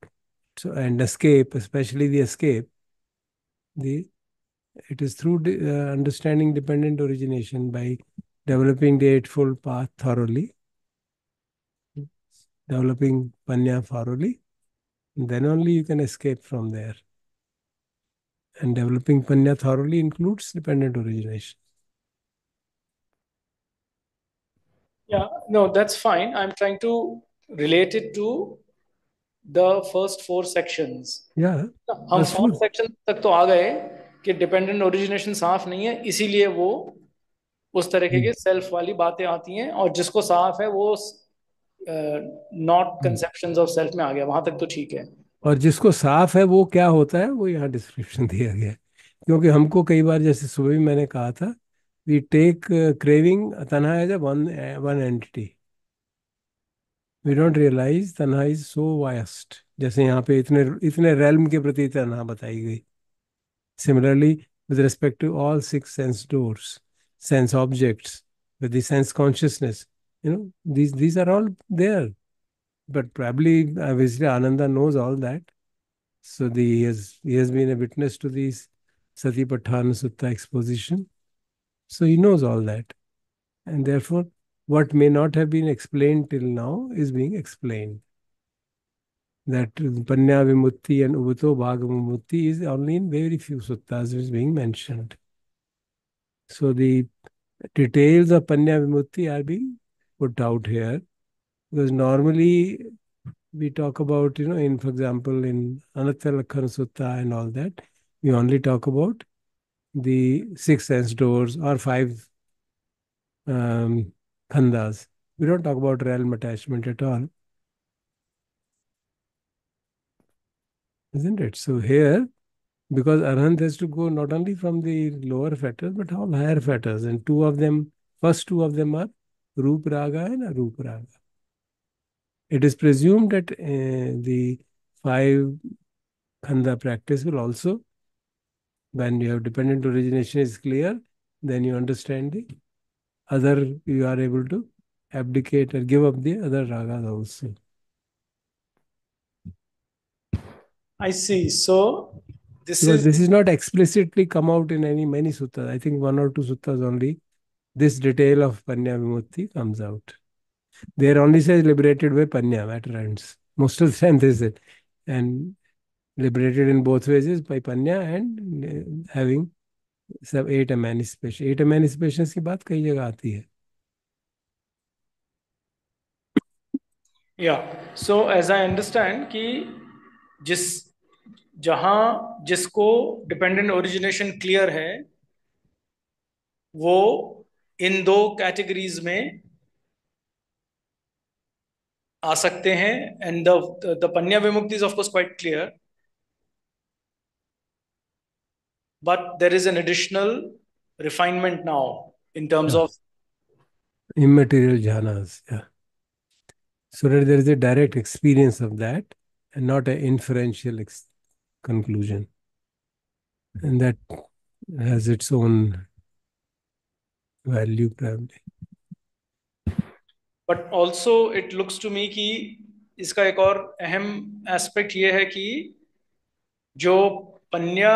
so, and escape, especially the escape, the it is through uh, understanding dependent origination by developing the Eightfold Path thoroughly, developing Panya thoroughly, then only you can escape from there. And developing Panya thoroughly includes dependent origination. Yeah, no, that's fine. I'm trying to relate it to the first four sections. Yeah. हम fourth section तक तो आ गए कि dependent origination साफ़ नहीं है इसीलिए वो उस तरीके के सेल्फ वाली बातें आती हैं और जिसको साफ़ है वो नॉट कंसेप्शन ऑफ़ सेल्फ में आ गया वहाँ तक तो ठीक है। और जिसको साफ़ है वो क्या होता है वो यहाँ डिस्क्रिप्शन दिया गया क्योंकि हमको कई बार जैसे सुबह भी मैंने कहा था वी टेक क्रेविंग तनहा as one one entity we don't realise तनहा इज सो वास्ट जैसे यहाँ पे इतने इतने रेलम के प्रति तनहा बताई गई similarly with respect to all six sense doors, sense objects, with the sense consciousness. You know, these these are all there. But probably obviously Ananda knows all that. So the he has he has been a witness to these Satipatthana Sutta exposition. So he knows all that. And therefore, what may not have been explained till now is being explained. That Panya Vimutti and Ubato Bhagavimutti is only in very few suttas is being mentioned. So the details of Panya Vimutti are being put out here. Because normally we talk about, you know, in for example, in Anatta Lakkhana Sutta and all that, we only talk about the six sense doors or five um, khandas. We don't talk about realm attachment at all. Isn't it? So here, because Arhant has to go not only from the lower fetters, but all higher fetters. And two of them, first two of them are Rup Raga and Arup Raga. It is presumed that uh, the five khanda practice will also, when you have dependent origination is clear, then you understand the other, you are able to abdicate or give up the other ragas also. I see. So this because is this is not explicitly come out in any many suttas. I think one or two suttas only. This detail of Panya Vimutti comes out. There only says liberated by Panya, matter ends. Most of the time this is it. And liberated in both ways is by Panya and uh, having सब eight emancipation eight emancipation की बात कई जगह आती है। या so as I understand कि जिस, जहाँ जिसको डिपेंडेंट ओरिजिनेशन क्लियर है, वो इन दो कैटेगरीज में आ सकते हैं। And the the पन्या Vimukthi is of course quite clear but there is an additional refinement now in terms yeah. of immaterial jhanas yeah so that there is a direct experience of that and not an inferential ex- conclusion and that has its own value probably but also it looks to me कि इसका एक और अहम aspect ये है कि जो पन्या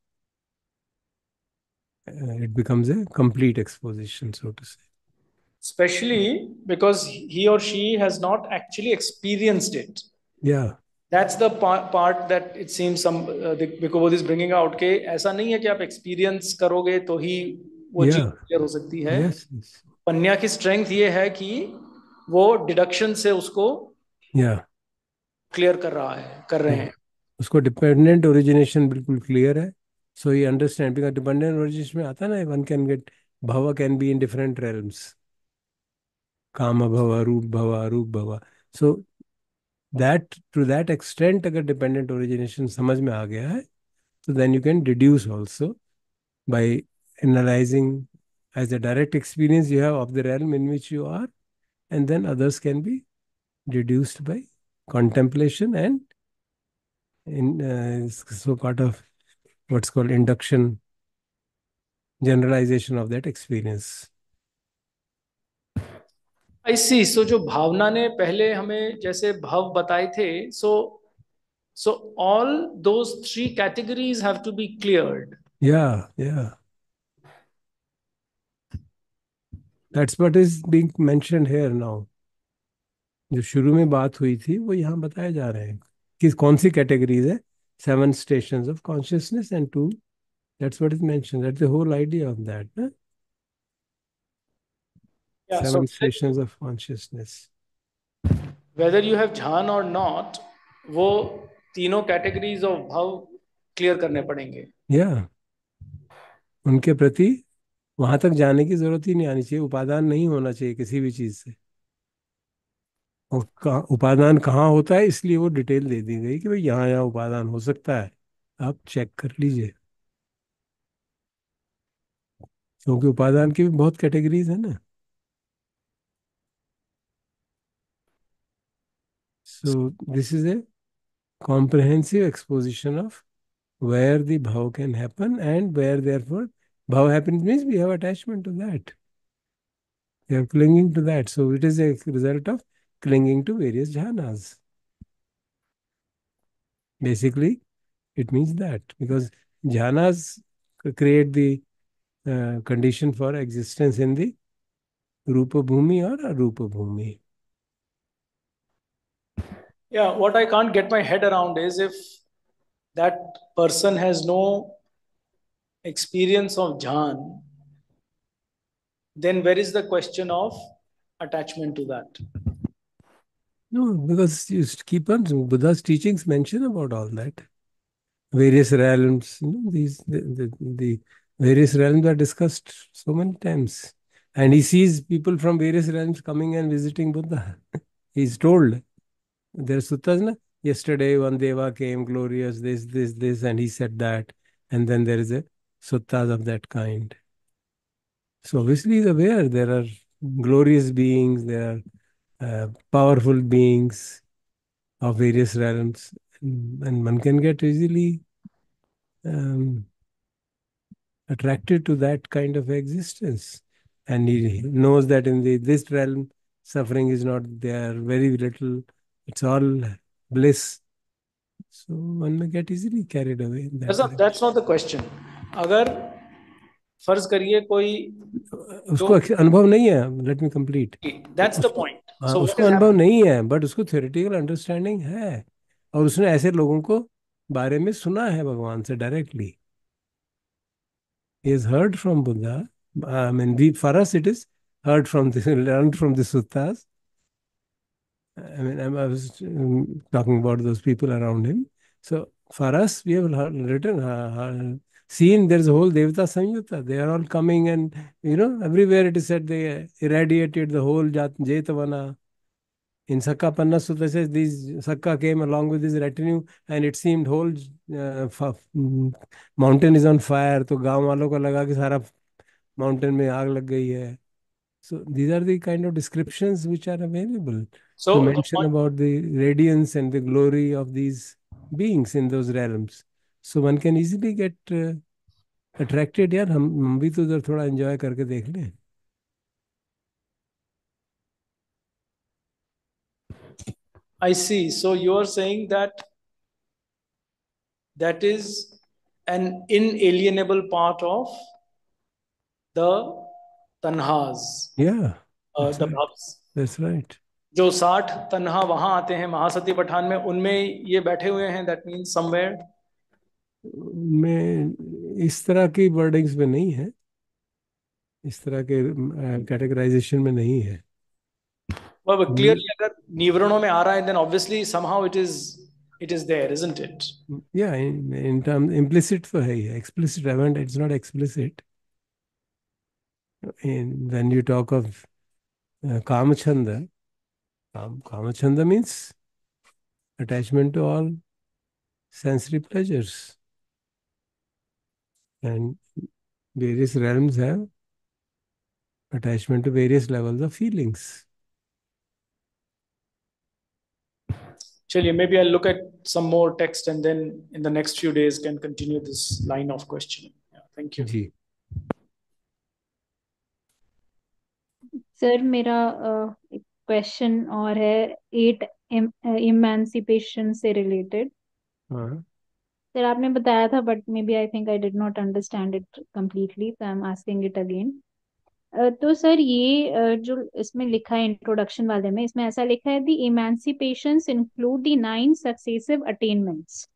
it becomes a complete exposition, so to say. Especially because he or she has not actually experienced it. Yeah. That's the part that it seems some uh, Bhikkhu is bringing out के ऐसा नहीं है कि आप experience करोगे तो ही वो Yeah. चीज़ clear हो सकती है Yes. yes. पन्या की strength ये है कि वो deduction से उसको Yeah. clear कर रहा है कर रहे हैं उसको डिपेंडेंट ओरिजिनेशन बिल्कुल क्लियर है सो ही अंडरस्टैंड बिकॉज डिपेंडेंट ओरिजिनेशन में आता है ना वन कैन गेट भव can be in different realms काम भव रूप भव रूप भव so that to that extent अगर डिपेंडेंट ओरिजिनेशन समझ में आ गया है तो then you can deduce also by analysing as a direct experience you have of the realm in which you are, and then others can be deduced by contemplation and in uh, so part of what's called induction generalization of that experience I see. So जो भावना ने पहले हमें जैसे भाव बताए थे so so all those three categories have to be cleared yeah yeah that's what is being mentioned here now जो शुरू में बात हुई थी वो यहाँ बताए जा रहे हैं किस कौन सी कैटेगरीज है seven stations of consciousness and two that's what is mention that's the whole idea of that ना yeah, seven so stations of consciousness. Whether you have jhan or not वो तीनों कैटेगरीज ऑफ़ भाव clear करने पड़ेंगे। या yeah. उनके प्रति वहाँ तक जाने की ज़रूरत ही नहीं आनी चाहिए उपादान नहीं होना चाहिए किसी भी चीज़ से। और उपादान कहाँ होता है? इसलिए वो डिटेल दे दी गई कि भाई यहाँ यहाँ उपादान हो सकता है। आप चेक कर लीजिए। क्योंकि उपादान की भी बहुत कैटेगरीज है ना। So this is a comprehensive exposition of where the भाव can happen and where there for भाव means we have attachment to that we are clinging to that so it is a result of clinging to various jhanas. Basically, it means that because jhanas create the uh, condition for existence in the Rupa Bhumi or Arupa Bhumi. Yeah, what I can't get my head around is if that person has no experience of jhan, then where is the question of attachment to that? No, because you keep on Buddha's teachings mention about all that. Various realms, you know, these the, the, the various realms are discussed so many times. And he sees people from various realms coming and visiting Buddha. He's told. There are suttas, na? Yesterday one deva came, glorious, this, this, this, and he said that. And then there is a suttas of that kind. So obviously he's aware there are glorious beings, there are uh, powerful beings of various realms, and one can get easily um, attracted to that kind of existence. And he knows that in the this realm, suffering is not there, very little, it's all bliss. So one may get easily carried away. That that's, not, that's not the question. अगर फर्ज करिए कोई उसको अनुभव नहीं है let me complete that's the point ah, so उसको अनुभव नहीं है बट उसको थियोरिटिकल अंडरस्टैंडिंग है और उसने ऐसे लोगों को बारे में सुना है भगवान से directly is heard from Buddha I mean we for us it is heard from this learn from this suttas I mean I was talking about those people around him so for us we have written seen there's a whole Devata Samyutta. They are all coming and, you know, everywhere it is said they irradiated the whole Jat- Jetavana. In Sakkapanha Sutta says these Sakka came along with his retinue and it seemed whole uh, mountain is on fire. So गांव वालों को लगा mountain में aag lag gayi hai. So these are the kind of descriptions which are available so to uh, mention point- about the radiance and the glory of these beings in those realms. So one can easily get attracted यार हम हम भी तो उधर थोड़ा enjoy करके देख लें I see so you are saying that that is an inalienable part of the तन्हाज yeah that's right जो 60 तन्हा वहाँ आते हैं महासती पठान में उनमें ये बैठे हुए हैं दैट मीन्स समवेयर में इस तरह की वर्डिंग्स में नहीं है। इस तरह के कैटेगराइजेशन में नहीं है। Well, clearly, अगर निवरणों में आ रहा है then obviously somehow it is it is there isn't it yeah in term implicit तो है ही explicit रेवेंट it's not explicit in when you talk of कामछंद काम कामछंद means attachment to all sensory pleasures and various realms have attachment to various levels of feelings. Chaliye, maybe I'll look at some more text and then in the next few days can continue this line of questioning. Yeah, thank you. Ji. Sir मेरा question और है eight emancipation से related हाँ sir आपने बताया था but maybe I think I did not understand it completely तो I am asking it again तो सर ये जो इसमें लिखा है इंट्रोडक्शन वाले में इसमें ऐसा लिखा है the emancipations include the nine successive attainments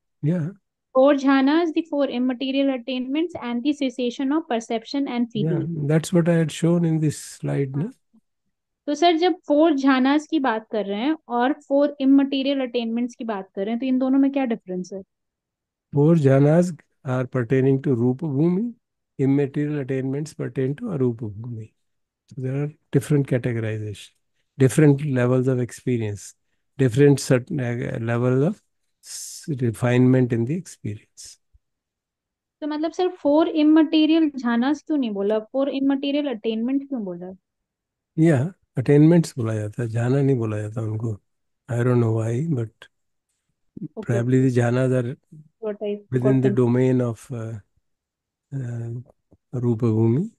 four jhanas the four immaterial attainments and the cessation of perception and feeling Yeah, that's what I had shown in this slide. No? तो sir जब four झानास की बात कर रहे हैं और four immaterial attainments की बात कर रहे हैं तो इन दोनों में क्या डिफरेंस है Four jhanas are pertaining to Rupa Bhumi, immaterial attainments pertain to Arupa Bhumi. So there are different categorization, different levels of experience, different certain uh, level of refinement in the experience. तो मतलब sir four immaterial झानास क्यों नहीं बोला four immaterial attainment क्यों बोला Yeah, attainments बोला जाता है jhana नहीं बोला जाता उनको I don't know why, but Okay. Probably the jhanas are what I within the domain of uh, uh, Rupa Bhumi.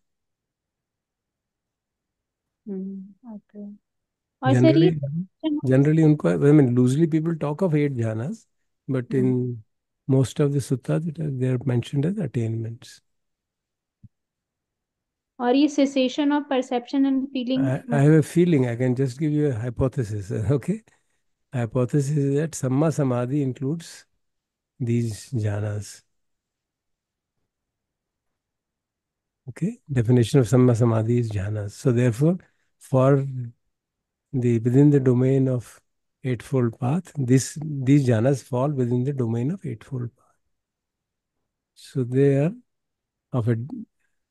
Hmm. Okay. Oh, generally, generally unko, I mean, loosely people talk of eight jhanas, but hmm. in most of the suttas, they are mentioned as attainments. Or is cessation of perception and feeling? I, I have a feeling. I can just give you a hypothesis. Okay hypothesis is that samma samadhi includes these jhanas. Okay, definition of samma samadhi is jhanas. So therefore, for the within the domain of eightfold path, this these jhanas fall within the domain of eightfold path. So they are of a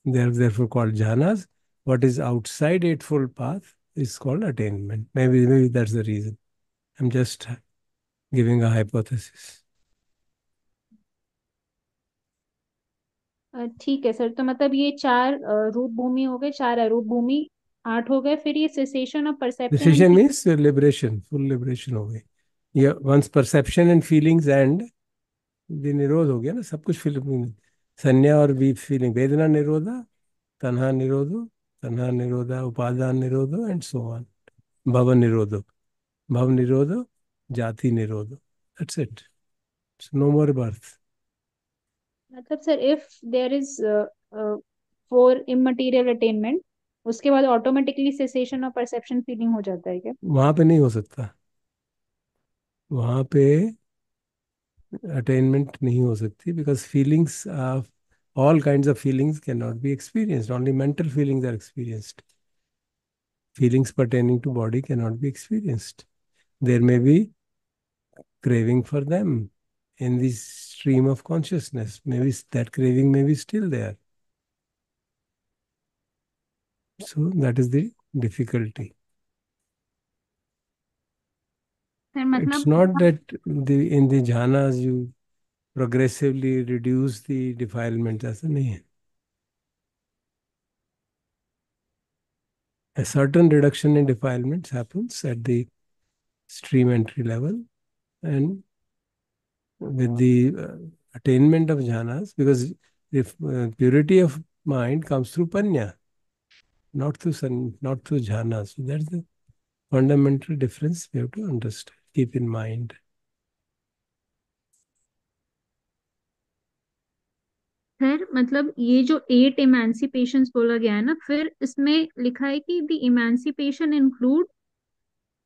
they are therefore called jhanas. What is outside eightfold path is called attainment. Maybe maybe that's the reason. I'm just giving a hypothesis. ठीक है sir तो मतलब ये चार रूप भूमि हो गए चार अरूप भूमि आठ हो गए फिर ये cessation of perception means uh, liberation, full liberation हो गई. Yeah, once perception and end, the निरोध हो गया ना सब कुछ फीलिंग संज्ञा और वी फीलिंग वेदना निरोधा तन्हा निरोधो तन्हा निरोधा उपादान निरोधो एंड सो ऑन भव निरोधो भव निरोधो जाति निरोधो that's it no more birth मतलब sir if there is four immaterial attainment उसके बाद automatically cessation of perception feeling हो जाता है क्या वहाँ पे नहीं हो सकता। वहाँ पे अटेनमेंट नहीं हो सकती because feelings all kinds of feelings can not be experienced only mental feelings are experienced feelings pertaining to body cannot be experienced. there may be craving for them in the stream of consciousness maybe that craving may be still there so that is the difficulty sir It's मतलब not that the in the jhanas you progressively reduce the defilement. ऐसा नहीं है. A certain reduction in defilements happens at the stream entry level, and with the uh, attainment of jhanas, because if uh, purity of mind comes through panya, not through san, not through jhanas. So that's the fundamental difference we have to understand. Keep in mind. Sir मतलब ये जो eight emancipation बोला गया है ना फिर इसमें लिखा है कि the emancipation include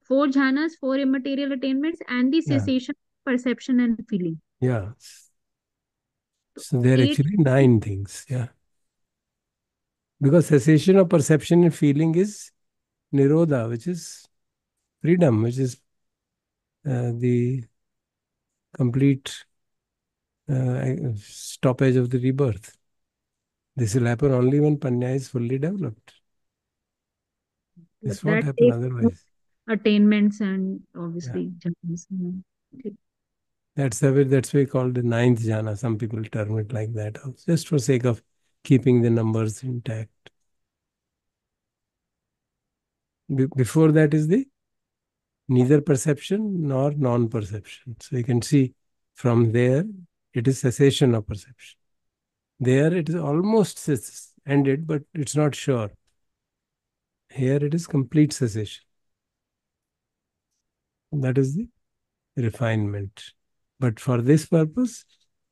four jhanas, four immaterial attainments, and the cessation yeah. perception and feeling. Yeah. So there are actually nine things. Yeah. Because cessation of perception and feeling is nirodha, which is freedom, which is uh, the complete uh, stoppage of the rebirth. This will happen only when panya is fully developed. This won't happen otherwise attainments and obviously yeah. jhanas. Okay. That's the way that's why called the ninth jhana. Some people term it like that, just for sake of keeping the numbers intact. Be before that is the neither perception nor non-perception. So you can see from there it is cessation of perception. There it is almost ended, but it's not sure. Here it is complete cessation. That is the refinement. But for this purpose,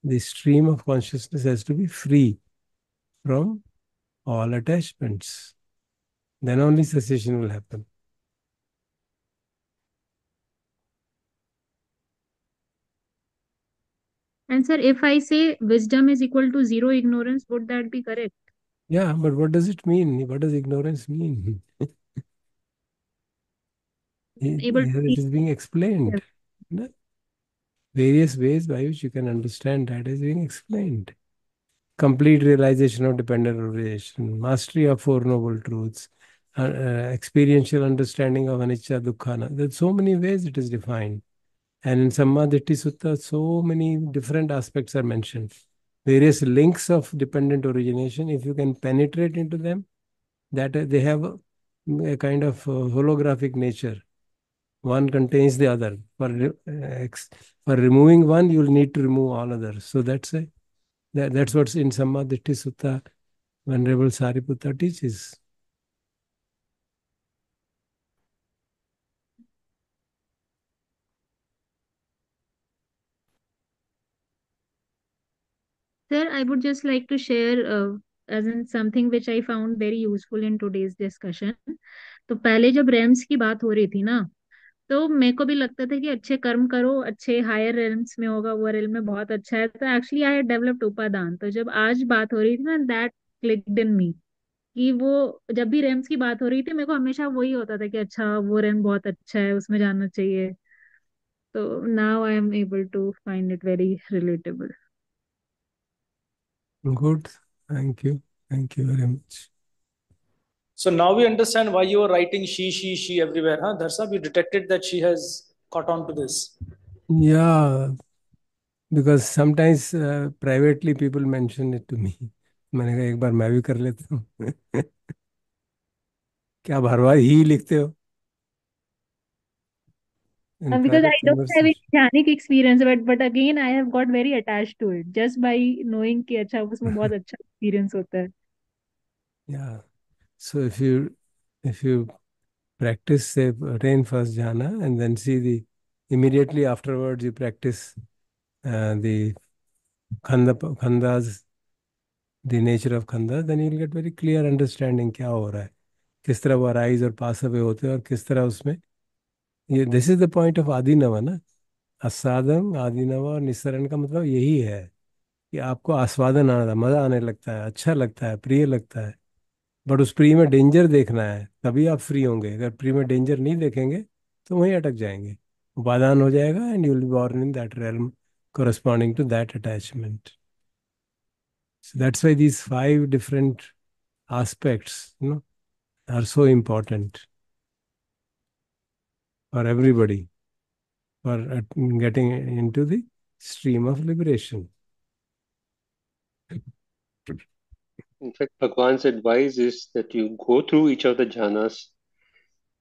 the stream of consciousness has to be free from all attachments. Then only cessation will happen. And sir, if I say wisdom is equal to zero ignorance, would that be correct? Yeah, but what does it mean? What does ignorance mean? able to it is being explained. Yes. Various ways by which you can understand that is being explained. Complete realization of dependent origination, mastery of Four Noble Truths, uh, uh, experiential understanding of anicca dukkhana. There's so many ways it is defined. And in Sammaditthi Sutta, so many different aspects are mentioned. Various links of dependent origination, if you can penetrate into them, that uh, they have a, a kind of uh, holographic nature one contains the other. For, uh, for removing one, you'll need to remove all others. So that's a, that, that's what's in Sammaditthi Sutta, Venerable Sariputta teaches. Sir, I would just like to share uh, as in something which I found very useful in today's discussion. तो पहले जब rams की बात हो रही थी ना तो मेरे को भी लगता था कि अच्छे कर्म करो, अच्छे हायर रेल्म्स में होगा, वो रेल में बहुत अच्छा है। तो एक्चुअली आई डेवलप्ड उपादान तो जब आज बात हो रही थी ना दैट क्लिक्ड इन मी कि वो, जब भी रेम्स की बात हो रही थी, मेरे को हमेशा वही होता था कि अच्छा वो रेम बहुत अच्छा है, उसमें जाना चाहिए। तो now I am able to find it very relatable good thank you thank you very much So now we understand why you are writing she, she, she everywhere, huh? Darsa, you detected that she has caught on to this. Yeah, because sometimes uh, privately people mention it to me. मैंने कहा एक बार मैं भी कर लेता हूँ क्या भरवा ही लिखते हो In because I don't have any jhanic experience, but but again I have got very attached to it just by knowing कि अच्छा उसमें बहुत अच्छा experience होता है. Yeah. So if you if you practice say attain first jhana and then see the immediately afterwards you practice uh, the khanda khandas the nature of khanda then you'll get very clear understanding क्या हो रहा है किस तरह वो arise और pass away होते हैं और किस तरह उसमें ये this is the point of आदिनवा ना आस्वादन आदिनवा और निस्सरण का मतलब यही है कि आपको आस्वादन आना मज़ा आने लगता है अच्छा लगता है प्रिय लगता है बट उस प्री में डेंजर देखना है, तभी आप फ्री होंगे। अगर प्री में डेंजर नहीं देखेंगे तो वहीं अटक जाएँगे। उपादान हो जाएगा and you will born in that realm corresponding to that attachment so that's why these five different aspects no are so important for everybody for getting into the stream of liberation In fact, Bhagwan's advice is that you go through each of the jhanas,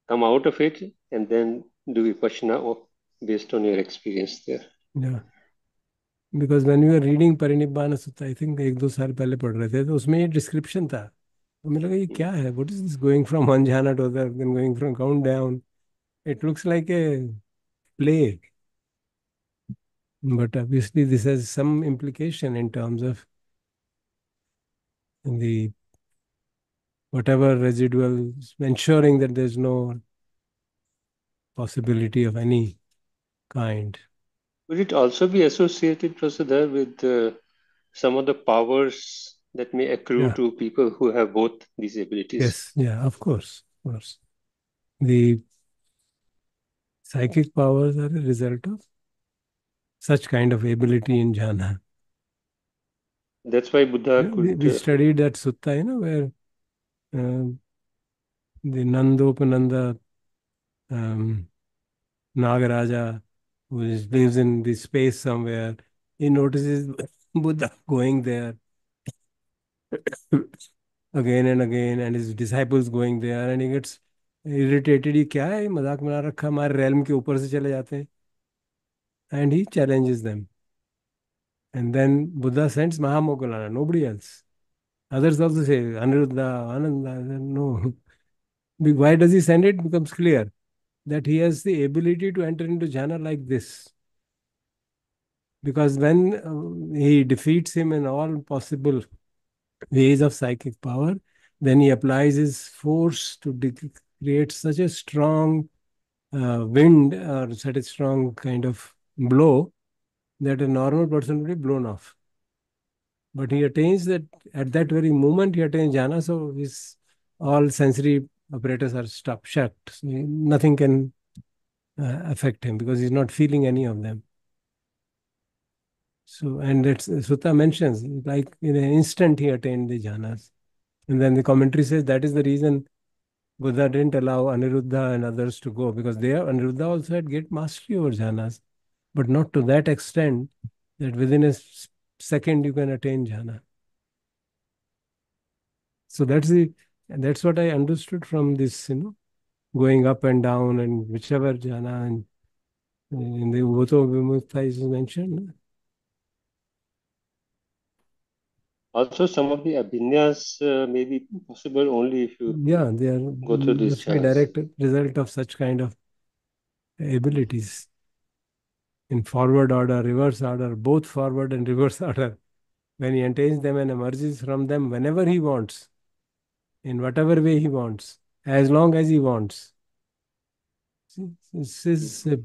come out of it, and then do vipassana based on your experience there. Yeah. Because when we were reading Parinibbana Sutta, I think एक दो साल पहले पढ़ रहे थे तो उसमें ये डिस्क्रिप्शन था तो मुझे लगा ये क्या है what is this going from one jhana to other then going from count down it looks like a play but obviously this has some implication in terms of the whatever residual, ensuring that there's no possibility of any kind. Would it also be associated, Prasada, with uh, some of the powers that may accrue Yeah. to people who have both these abilities? Yes, yeah, of course, of course. The psychic powers are a result of such kind of ability in jhana. That's why Buddha Yeah, we, could. we uh, studied that sutta, you know, where um, the Nandopananda um, Nagaraja, who is, lives in the space somewhere, he notices Buddha going there again and again, and his disciples going there, and he gets irritated. ये क्या है मज़ाक बना रखा हमारे realm के ऊपर से चले जाते हैं and he challenges them. And then Buddha sends Mahamoggallana, nobody else. Others also say, Aniruddha, Ananda, no. Why does he send it? Becomes clear that he has the ability to enter into jhana like this. Because when uh, he defeats him in all possible ways of psychic power, then he applies his force to create such a strong uh, wind or such a strong kind of blow that a normal person would be blown off. But he attains that at that very moment he attains jhana, so his all sensory apparatus are stopped, shut. So nothing can uh, affect him because he's not feeling any of them. So, and it's Sutta mentions like in an instant he attained the jhanas. And then the commentary says that is the reason Buddha didn't allow Aniruddha and others to go because they Aniruddha also had great mastery over jhanas, but not to that extent that within a second you can attain jhana. So that's the that's what I understood from this, you know, going up and down and whichever jhana and in the Ubato Vimukta is mentioned. Also, some of the abhinyas uh, may be possible only if you Yeah, they are go through this direct result of such kind of abilities. In forward order, reverse order, both forward and reverse order. When he attains them and emerges from them whenever he wants, in whatever way he wants, as long as he wants. This is a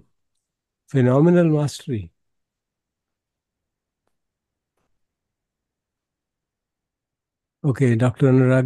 phenomenal mastery. Okay, Dr. Anurag.